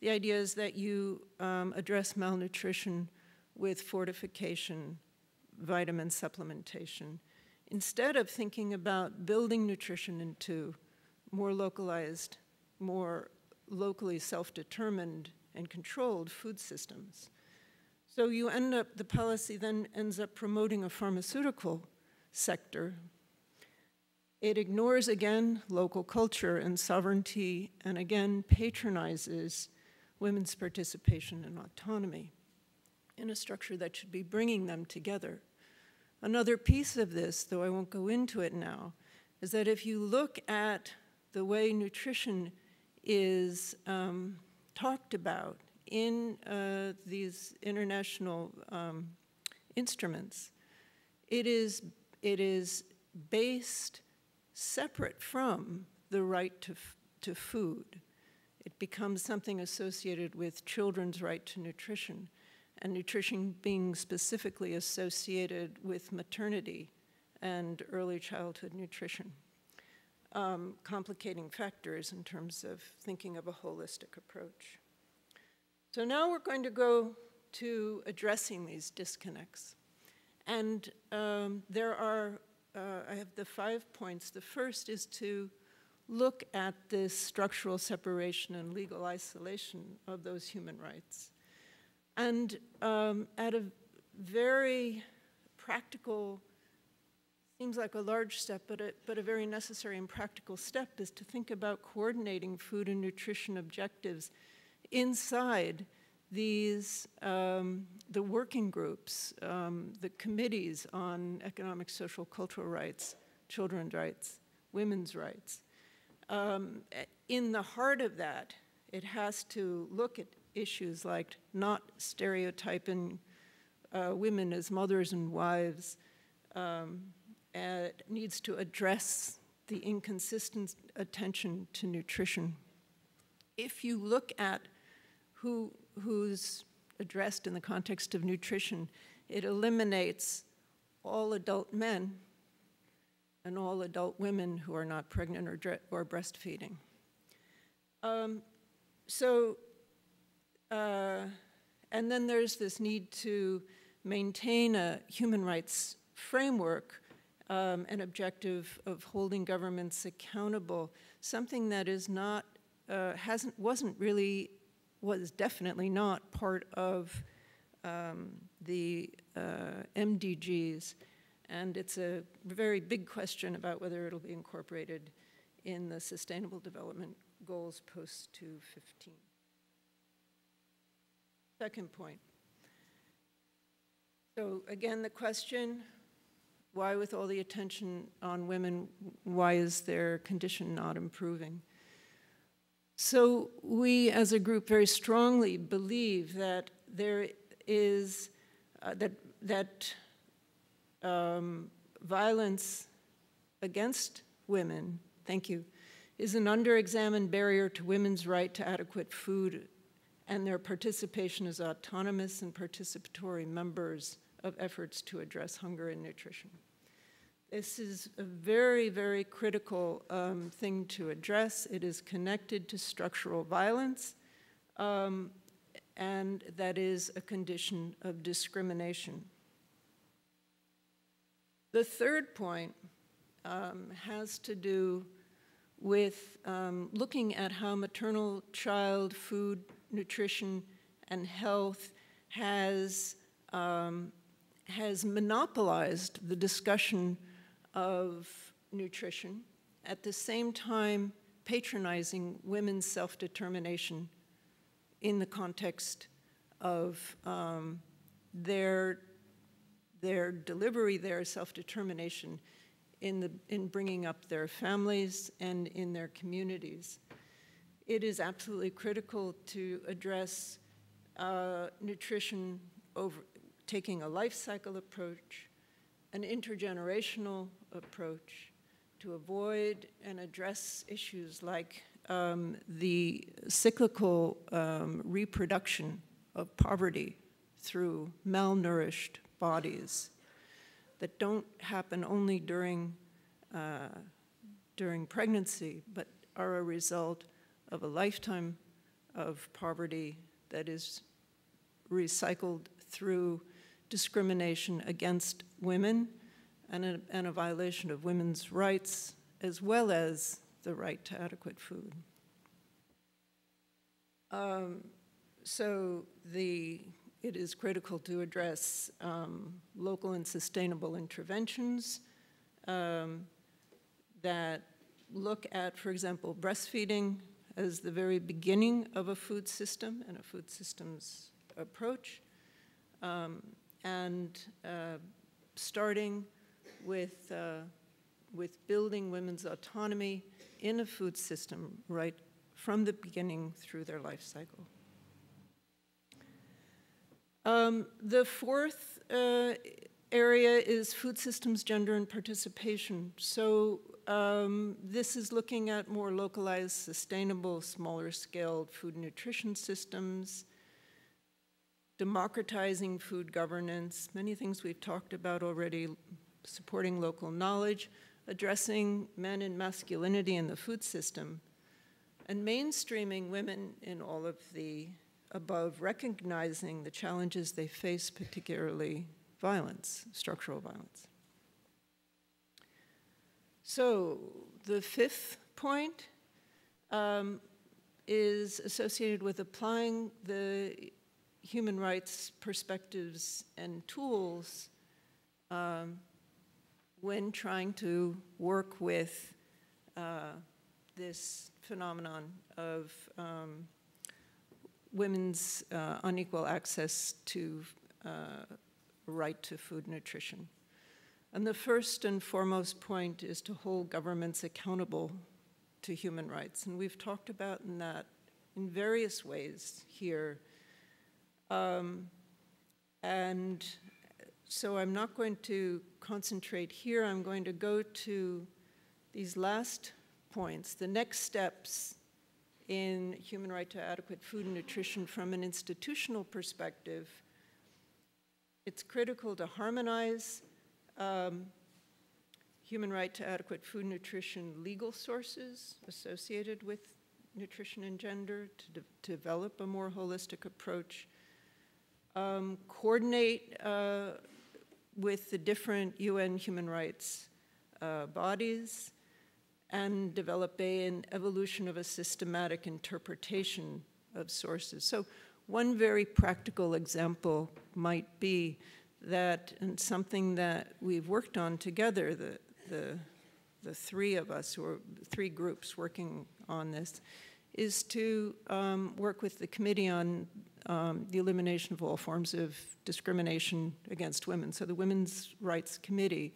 The idea is that you um, address malnutrition with fortification, vitamin supplementation, instead of thinking about building nutrition into more localized, more locally self determined and controlled food systems. So you end up, the policy then ends up promoting a pharmaceutical sector. It ignores again local culture and sovereignty and again patronizes women's participation and autonomy in a structure that should be bringing them together. Another piece of this, though I won't go into it now, is that if you look at the way nutrition is um, talked about in uh, these international um, instruments, it is, it is based separate from the right to, to food. It becomes something associated with children's right to nutrition, and nutrition being specifically associated with maternity and early childhood nutrition. Um, complicating factors in terms of thinking of a holistic approach. So now we're going to go to addressing these disconnects. And um, there are, uh, I have the five points. The first is to look at this structural separation and legal isolation of those human rights. And um, at a very practical, seems like a large step, but a, but a very necessary and practical step is to think about coordinating food and nutrition objectives inside these, um, the working groups, um, the committees on economic, social, cultural rights, children's rights, women's rights. Um, in the heart of that, it has to look at issues like not stereotyping uh, women as mothers and wives. Um, it needs to address the inconsistent attention to nutrition. If you look at who, who's addressed in the context of nutrition it eliminates all adult men and all adult women who are not pregnant or, or breastfeeding. Um, so, uh, and then there's this need to maintain a human rights framework, um, an objective of holding governments accountable, something that is not, uh, hasn't, wasn't really, was definitely not part of um, the uh, MDGs. And it's a very big question about whether it'll be incorporated in the Sustainable Development Goals post 215. Second point. So again, the question, why with all the attention on women, why is their condition not improving? So we as a group very strongly believe that there is, uh, that, that um, violence against women, thank you, is an underexamined barrier to women's right to adequate food and their participation as autonomous and participatory members of efforts to address hunger and nutrition. This is a very, very critical um, thing to address. It is connected to structural violence, um, and that is a condition of discrimination. The third point um, has to do with um, looking at how maternal child food, nutrition, and health has um, has monopolized the discussion of nutrition, at the same time patronizing women's self determination in the context of um, their, their delivery, their self determination in, the, in bringing up their families and in their communities. It is absolutely critical to address uh, nutrition over, taking a life cycle approach, an intergenerational approach to avoid and address issues like um, the cyclical um, reproduction of poverty through malnourished bodies that don't happen only during, uh, during pregnancy, but are a result of a lifetime of poverty that is recycled through discrimination against women and a, and a violation of women's rights, as well as the right to adequate food. Um, so the, it is critical to address um, local and sustainable interventions um, that look at, for example, breastfeeding as the very beginning of a food system and a food systems approach. Um, and uh, starting with, uh, with building women's autonomy in a food system right from the beginning through their life cycle. Um, the fourth uh, area is food systems, gender, and participation. So um, this is looking at more localized, sustainable, smaller scale food nutrition systems, democratizing food governance, many things we've talked about already, supporting local knowledge, addressing men and masculinity in the food system, and mainstreaming women in all of the above, recognizing the challenges they face, particularly violence, structural violence. So, the fifth point um, is associated with applying the human rights perspectives and tools um, when trying to work with uh, this phenomenon of um, women's uh, unequal access to uh, right to food nutrition. And the first and foremost point is to hold governments accountable to human rights. And we've talked about in that in various ways here um, and so I'm not going to concentrate here. I'm going to go to these last points, the next steps in human right to adequate food and nutrition from an institutional perspective it's critical to harmonize um, human right to adequate food nutrition legal sources associated with nutrition and gender, to de develop a more holistic approach, um, coordinate uh, with the different UN human rights uh, bodies, and develop a, an evolution of a systematic interpretation of sources. So one very practical example might be that, and something that we've worked on together, the, the, the three of us, or three groups working on this, is to um, work with the Committee on um, the Elimination of All Forms of Discrimination Against Women, so the Women's Rights Committee,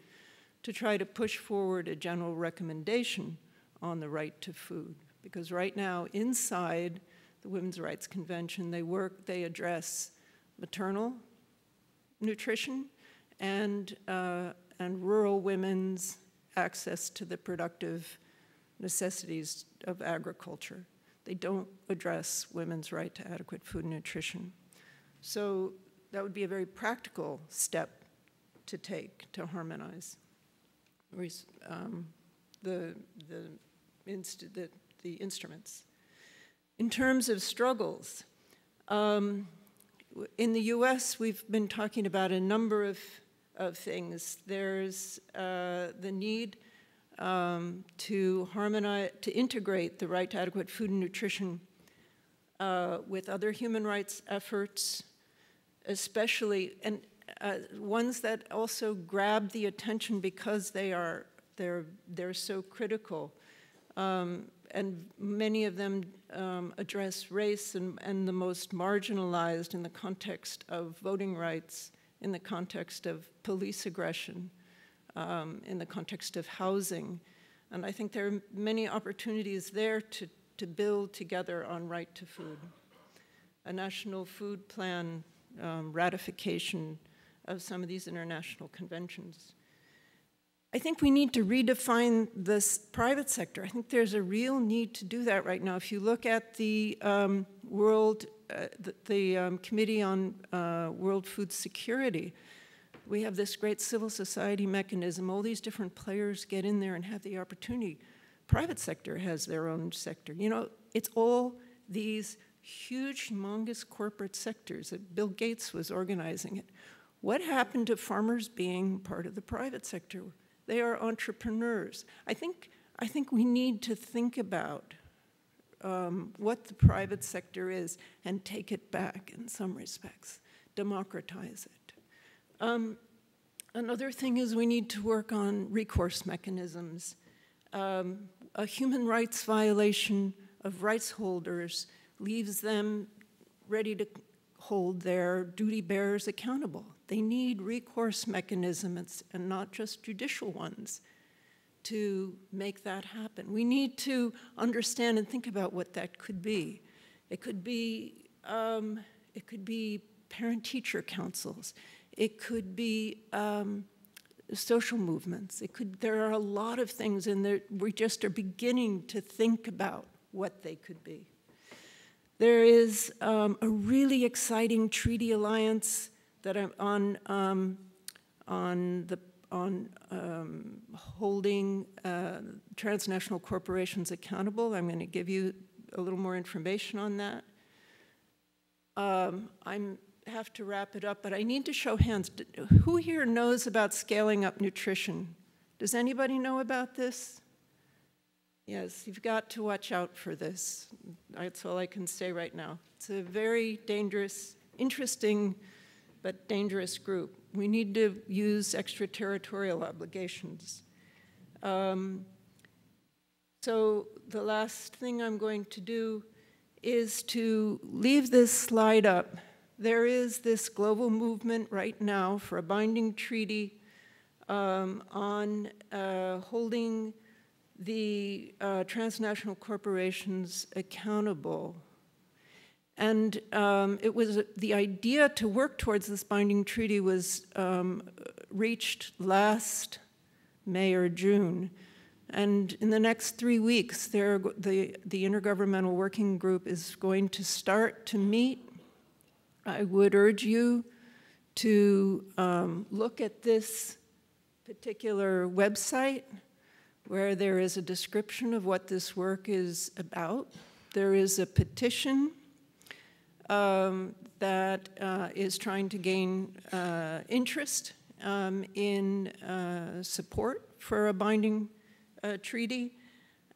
to try to push forward a general recommendation on the right to food. Because right now, inside the Women's Rights Convention, they work, they address maternal nutrition and, uh, and rural women's access to the productive necessities of agriculture. They don't address women's right to adequate food and nutrition. So that would be a very practical step to take to harmonize um, the, the, the, the, instruments. In terms of struggles, um, in the US, we've been talking about a number of, of things. There's uh, the need um, to harmonize, to integrate the right to adequate food and nutrition uh, with other human rights efforts, especially, and uh, ones that also grab the attention because they are they're they're so critical, um, and many of them um, address race and, and the most marginalized in the context of voting rights, in the context of police aggression, um, in the context of housing, and I think there are many opportunities there to to build together on right to food. A national food plan um, ratification of some of these international conventions. I think we need to redefine this private sector. I think there's a real need to do that right now. If you look at the um, World, uh, the, the um, Committee on uh, World Food Security, we have this great civil society mechanism. All these different players get in there and have the opportunity. Private sector has their own sector. You know, it's all these huge, humongous corporate sectors that Bill Gates was organizing it. What happened to farmers being part of the private sector? They are entrepreneurs. I think, I think we need to think about um, what the private sector is and take it back in some respects, democratize it. Um, another thing is we need to work on recourse mechanisms. Um, a human rights violation of rights holders leaves them ready to hold their duty bearers accountable. They need recourse mechanisms and not just judicial ones to make that happen. We need to understand and think about what that could be. It could be, um, it could be parent-teacher councils. It could be um, social movements. It could, there are a lot of things in there. We just are beginning to think about what they could be. There is um, a really exciting treaty alliance that I'm on, um, on, the, on um, holding uh, transnational corporations accountable. I'm going to give you a little more information on that. Um, I have to wrap it up, but I need to show hands. Who here knows about scaling up nutrition? Does anybody know about this? Yes, you've got to watch out for this. That's all I can say right now. It's a very dangerous, interesting, but dangerous group. We need to use extraterritorial obligations. Um, so the last thing I'm going to do is to leave this slide up. There is this global movement right now for a binding treaty um, on uh, holding the uh, transnational corporations accountable. And um, it was the idea to work towards this binding treaty was um, reached last May or June. And in the next three weeks, the, the Intergovernmental Working Group is going to start to meet. I would urge you to um, look at this particular website where there is a description of what this work is about. There is a petition um, that uh, is trying to gain uh, interest um, in uh, support for a binding uh, treaty,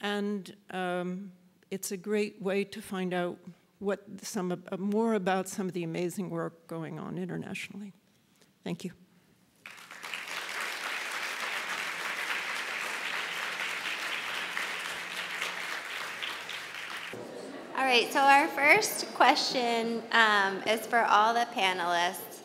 and um, it's a great way to find out what some more about some of the amazing work going on internationally. Thank you. Right, so our first question um, is for all the panelists.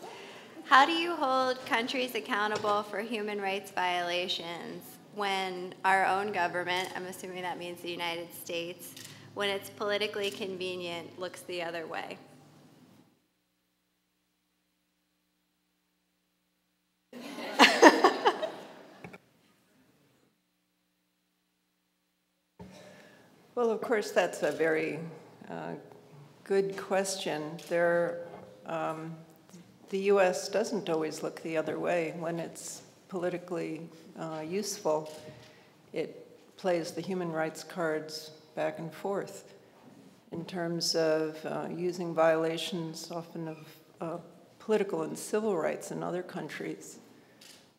How do you hold countries accountable for human rights violations when our own government, I'm assuming that means the United States, when it's politically convenient, looks the other way? Well, of course, that's a very uh, good question. There, um, the U.S. doesn't always look the other way when it's politically uh, useful. It plays the human rights cards back and forth in terms of uh, using violations often of uh, political and civil rights in other countries.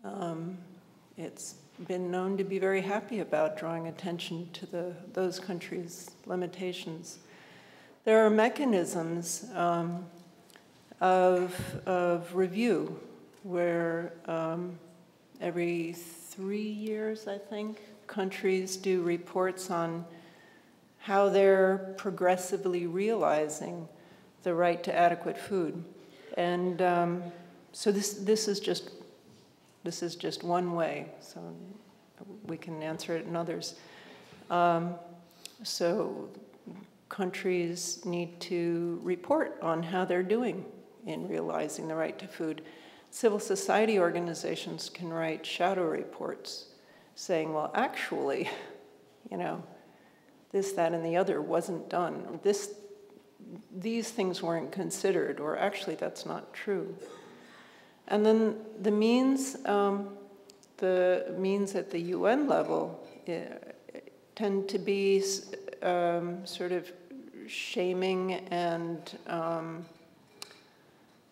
Um, it's been known to be very happy about drawing attention to the, those countries' limitations. There are mechanisms um, of, of review where um, every three years, I think, countries do reports on how they're progressively realizing the right to adequate food. And um, so this, this is just this is just one way, so we can answer it in others. Um, so countries need to report on how they're doing in realizing the right to food. Civil society organizations can write shadow reports saying, well, actually, you know, this, that, and the other wasn't done. This, these things weren't considered, or actually, that's not true. And then the means, um, the means at the UN level uh, tend to be um, sort of shaming and um,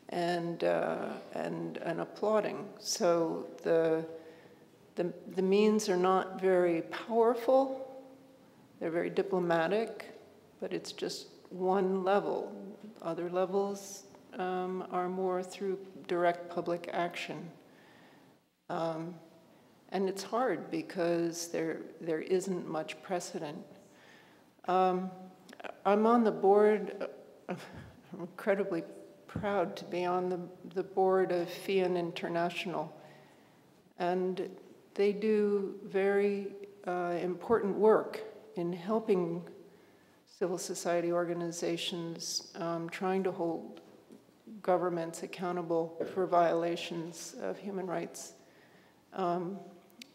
and, uh, and and applauding. So the, the the means are not very powerful. They're very diplomatic, but it's just one level. Other levels um, are more through direct public action. Um, and it's hard because there, there isn't much precedent. Um, I'm on the board, I'm incredibly proud to be on the, the board of FIAN International. And they do very uh, important work in helping civil society organizations um, trying to hold governments accountable for violations of human rights, um,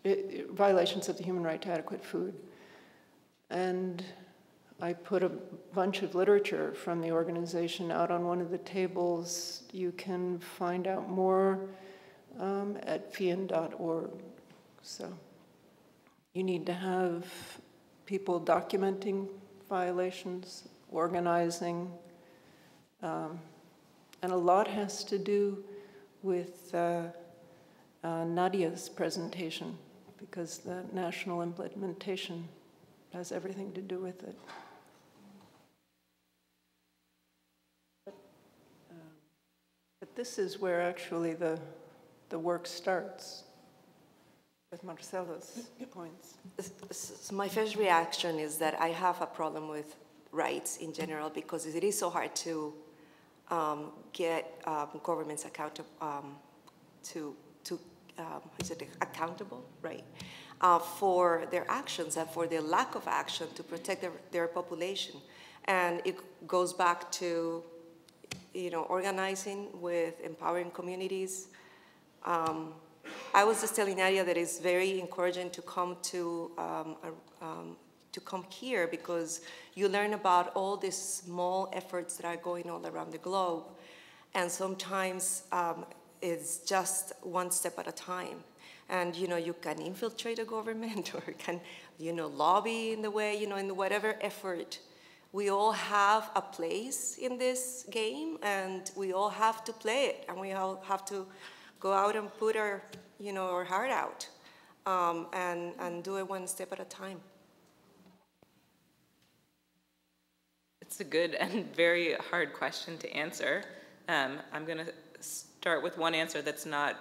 it, violations of the human right to adequate food. And I put a bunch of literature from the organization out on one of the tables. You can find out more um, at fian.org. So you need to have people documenting violations, organizing, um, and a lot has to do with uh, uh, Nadia's presentation because the national implementation has everything to do with it. But, uh, but this is where actually the, the work starts with Marcela's points. So my first reaction is that I have a problem with rights in general because it is so hard to um, get um, governments account um, to to um, is it accountable, right, uh, for their actions and for their lack of action to protect their, their population, and it goes back to you know organizing with empowering communities. Um, I was just telling Nadia that it's very encouraging to come to um, um, to come here because you learn about all these small efforts that are going on around the globe. And sometimes um, is just one step at a time. And you know, you can infiltrate a government or can, you know, lobby in the way, you know, in whatever effort. We all have a place in this game, and we all have to play it, and we all have to go out and put our, you know, our heart out, um, and and do it one step at a time. It's a good and very hard question to answer. Um, I'm going to start with one answer that's not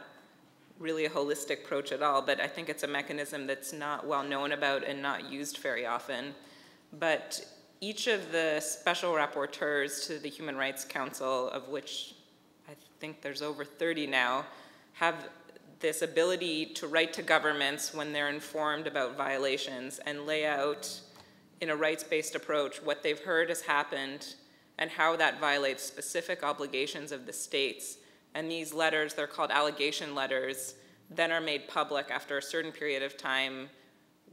really a holistic approach at all, but I think it's a mechanism that's not well known about and not used very often. But each of the special rapporteurs to the Human Rights Council, of which I think there's over 30 now, have this ability to write to governments when they're informed about violations and lay out in a rights-based approach what they've heard has happened and how that violates specific obligations of the states. And these letters, they're called allegation letters, then are made public after a certain period of time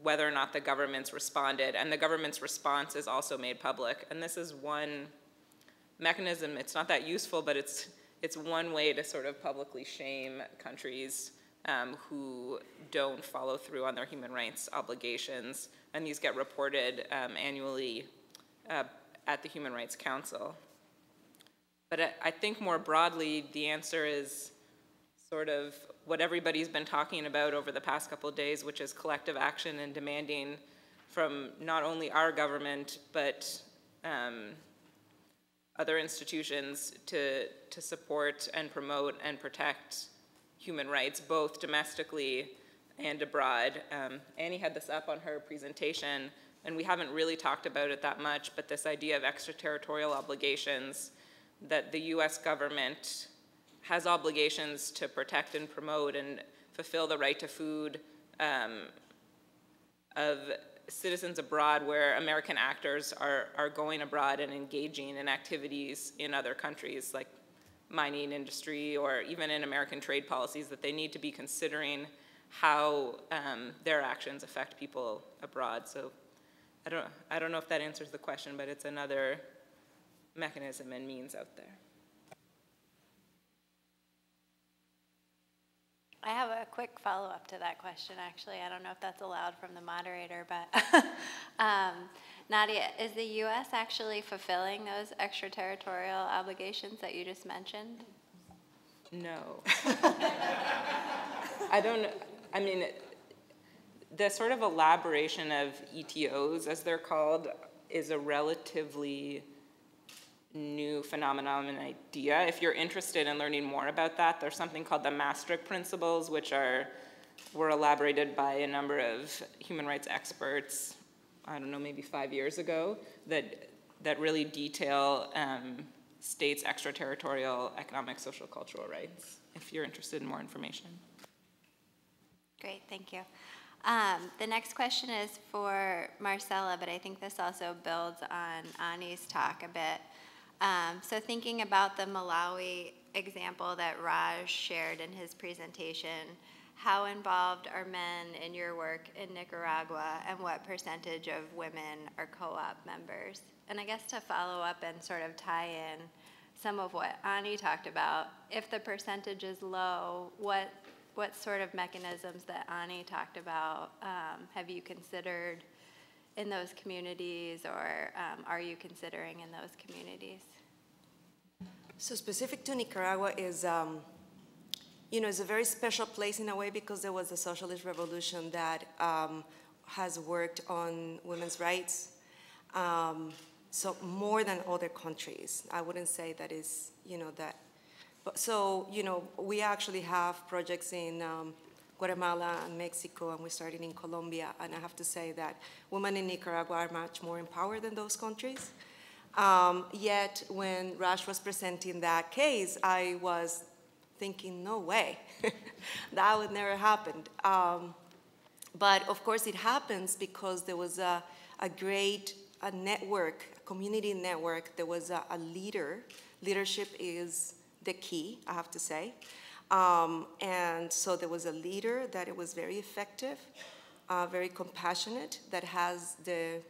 whether or not the government's responded. And the government's response is also made public. And this is one mechanism, it's not that useful, but it's, it's one way to sort of publicly shame countries um, who don't follow through on their human rights obligations and these get reported um, annually uh, at the Human Rights Council. But I, I think more broadly, the answer is sort of what everybody's been talking about over the past couple of days, which is collective action and demanding from not only our government, but um, other institutions to, to support and promote and protect human rights, both domestically and abroad. Um, Annie had this up on her presentation, and we haven't really talked about it that much, but this idea of extraterritorial obligations that the US government has obligations to protect and promote and fulfill the right to food um, of citizens abroad where American actors are, are going abroad and engaging in activities in other countries like mining industry or even in American trade policies that they need to be considering how um, their actions affect people abroad. So I don't, I don't know if that answers the question, but it's another mechanism and means out there. I have a quick follow-up to that question, actually. I don't know if that's allowed from the moderator, but um, Nadia, is the U.S. actually fulfilling those extraterritorial obligations that you just mentioned? No. I don't. I mean, the sort of elaboration of ETOs, as they're called, is a relatively new phenomenon and idea. If you're interested in learning more about that, there's something called the Maastricht Principles, which are were elaborated by a number of human rights experts. I don't know, maybe five years ago, that that really detail um, states' extraterritorial economic, social, cultural rights. If you're interested in more information. Great, thank you. Um, the next question is for Marcela, but I think this also builds on Ani's talk a bit. Um, so thinking about the Malawi example that Raj shared in his presentation, how involved are men in your work in Nicaragua and what percentage of women are co-op members? And I guess to follow up and sort of tie in some of what Ani talked about, if the percentage is low, what what sort of mechanisms that Ani talked about um, have you considered in those communities or um, are you considering in those communities? So specific to Nicaragua is, um, you know, it's a very special place in a way because there was a socialist revolution that um, has worked on women's rights. Um, so more than other countries. I wouldn't say that is, you know, that but, so, you know, we actually have projects in um, Guatemala and Mexico, and we started in Colombia. And I have to say that women in Nicaragua are much more empowered than those countries. Um, yet, when Raj was presenting that case, I was thinking, no way, that would never happen. Um, but of course, it happens because there was a, a great a network, a community network. There was a, a leader. Leadership is the key, I have to say. Um, and so there was a leader that it was very effective, uh, very compassionate, that has the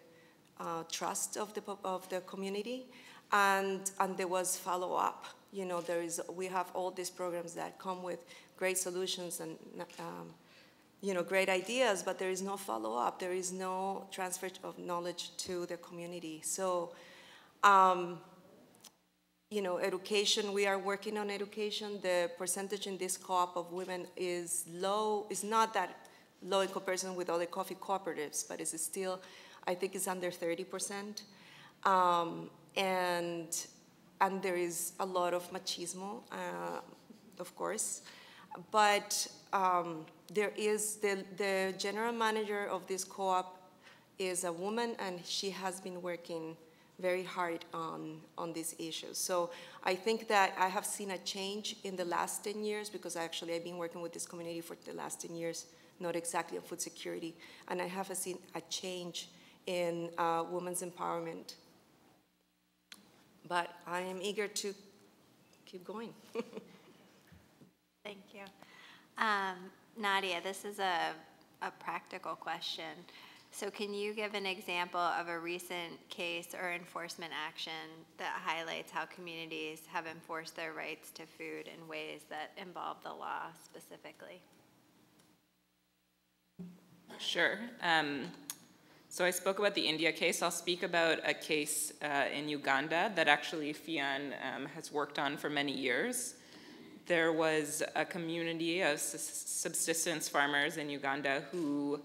uh, trust of the, of the community. and, and there was follow-up. You know, there is, we have all these programs that come with great solutions and, um, you know, great ideas, but there is no follow-up. There is no transfer of knowledge to the community. So, um, you know, education, we are working on education. The percentage in this co-op of women is low, It's not that low in comparison with other coffee cooperatives, but it's still, I think it's under 30%. Um, and, and there is a lot of machismo, uh, of course. But um, there is, the, the general manager of this co-op is a woman and she has been working very hard on, on these issues. So I think that I have seen a change in the last 10 years because actually I've been working with this community for the last 10 years, not exactly on food security. And I have seen a change in uh, women's empowerment. But I am eager to keep going. Thank you. Um, Nadia, this is a, a practical question. So can you give an example of a recent case or enforcement action that highlights how communities have enforced their rights to food in ways that involve the law specifically? Sure. Um, so I spoke about the India case. I'll speak about a case uh, in Uganda that actually FIAN um, has worked on for many years. There was a community of subsistence farmers in Uganda who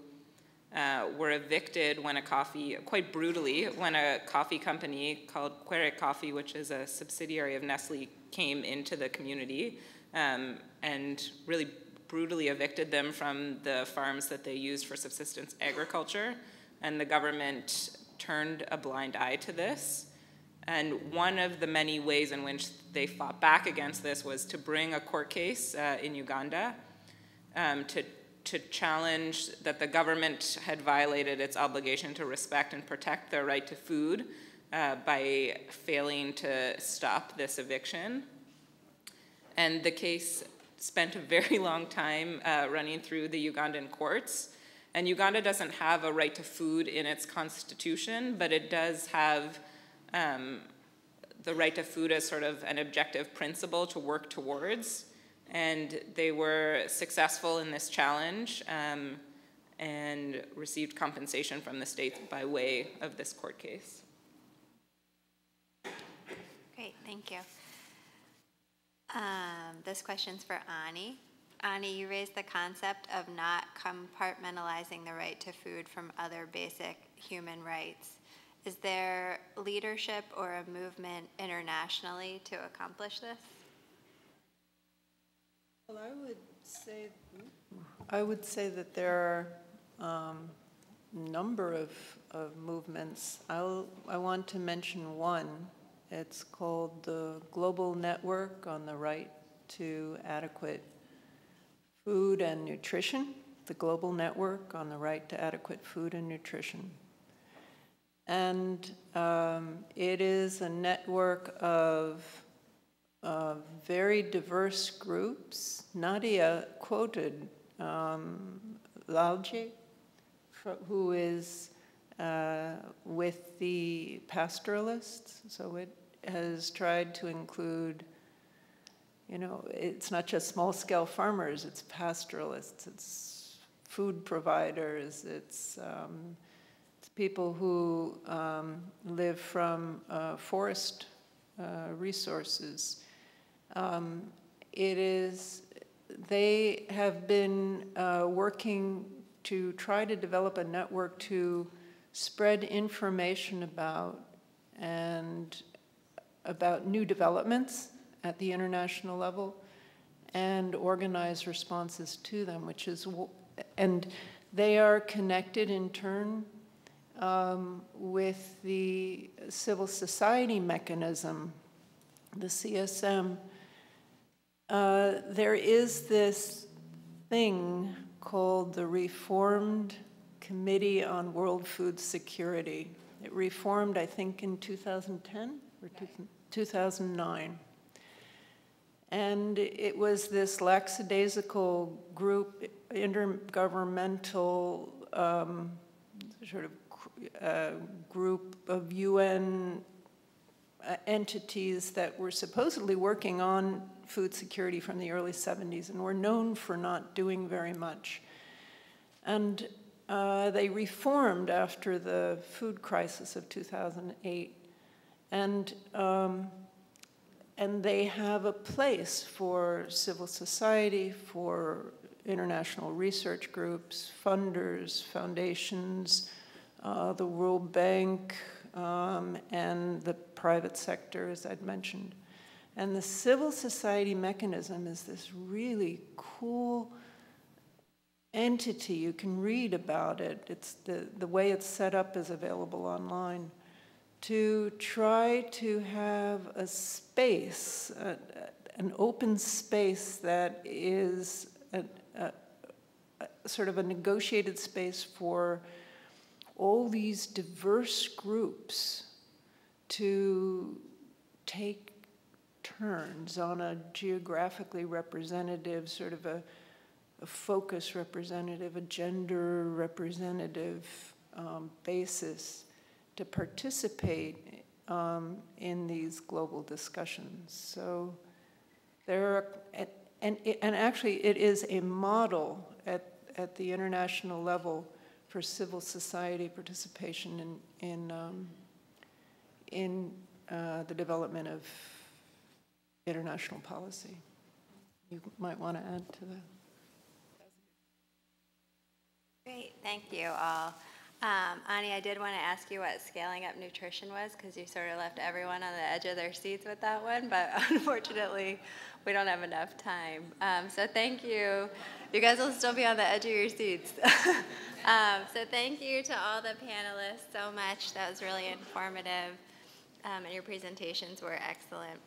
uh, were evicted when a coffee, quite brutally, when a coffee company called Kaweri Coffee, which is a subsidiary of Nestle, came into the community um, and really brutally evicted them from the farms that they used for subsistence agriculture. And the government turned a blind eye to this. And one of the many ways in which they fought back against this was to bring a court case uh, in Uganda um, to to challenge that the government had violated its obligation to respect and protect their right to food uh, by failing to stop this eviction. And the case spent a very long time uh, running through the Ugandan courts. And Uganda doesn't have a right to food in its constitution, but it does have um, the right to food as sort of an objective principle to work towards and they were successful in this challenge um, and received compensation from the state by way of this court case. Great, thank you. Um, this question's for Ani. Ani, you raised the concept of not compartmentalizing the right to food from other basic human rights. Is there leadership or a movement internationally to accomplish this? Well, I would say, I would say that there are um, number of, of movements. I'll, I want to mention one. It's called the Global Network on the Right to Adequate Food and Nutrition, the Global Network on the Right to Adequate Food and Nutrition. And um, it is a network of uh, very diverse groups. Nadia quoted um, Lalji, who is uh, with the pastoralists, so it has tried to include, you know, it's not just small scale farmers, it's pastoralists, it's food providers, it's, um, it's people who um, live from uh, forest uh, resources. Um, it is, they have been uh, working to try to develop a network to spread information about and about new developments at the international level and organize responses to them, which is, and they are connected in turn um, with the civil society mechanism, the CSM, uh, there is this thing called the Reformed Committee on World Food Security. It reformed, I think, in 2010 or 2009. And it was this lackadaisical group, intergovernmental um, sort of uh, group of UN uh, entities that were supposedly working on food security from the early 70s and were known for not doing very much. And uh, they reformed after the food crisis of 2008. And, um, and they have a place for civil society, for international research groups, funders, foundations, uh, the World Bank, um, and the private sector, as I'd mentioned. And the civil society mechanism is this really cool entity. You can read about it. It's the, the way it's set up is available online. To try to have a space, an open space that is a, a, a sort of a negotiated space for all these diverse groups to take turns on a geographically representative, sort of a, a focus representative, a gender representative um, basis to participate um, in these global discussions. So there are, and, and, actually it is a model at, at the international level for civil society participation in, in, um, in uh, the development of international policy. You might want to add to that. Great, thank you all. Um, Ani, I did want to ask you what scaling up nutrition was because you sort of left everyone on the edge of their seats with that one, but unfortunately, we don't have enough time. Um, so thank you. You guys will still be on the edge of your seats. um, so thank you to all the panelists so much. That was really informative, um, and your presentations were excellent.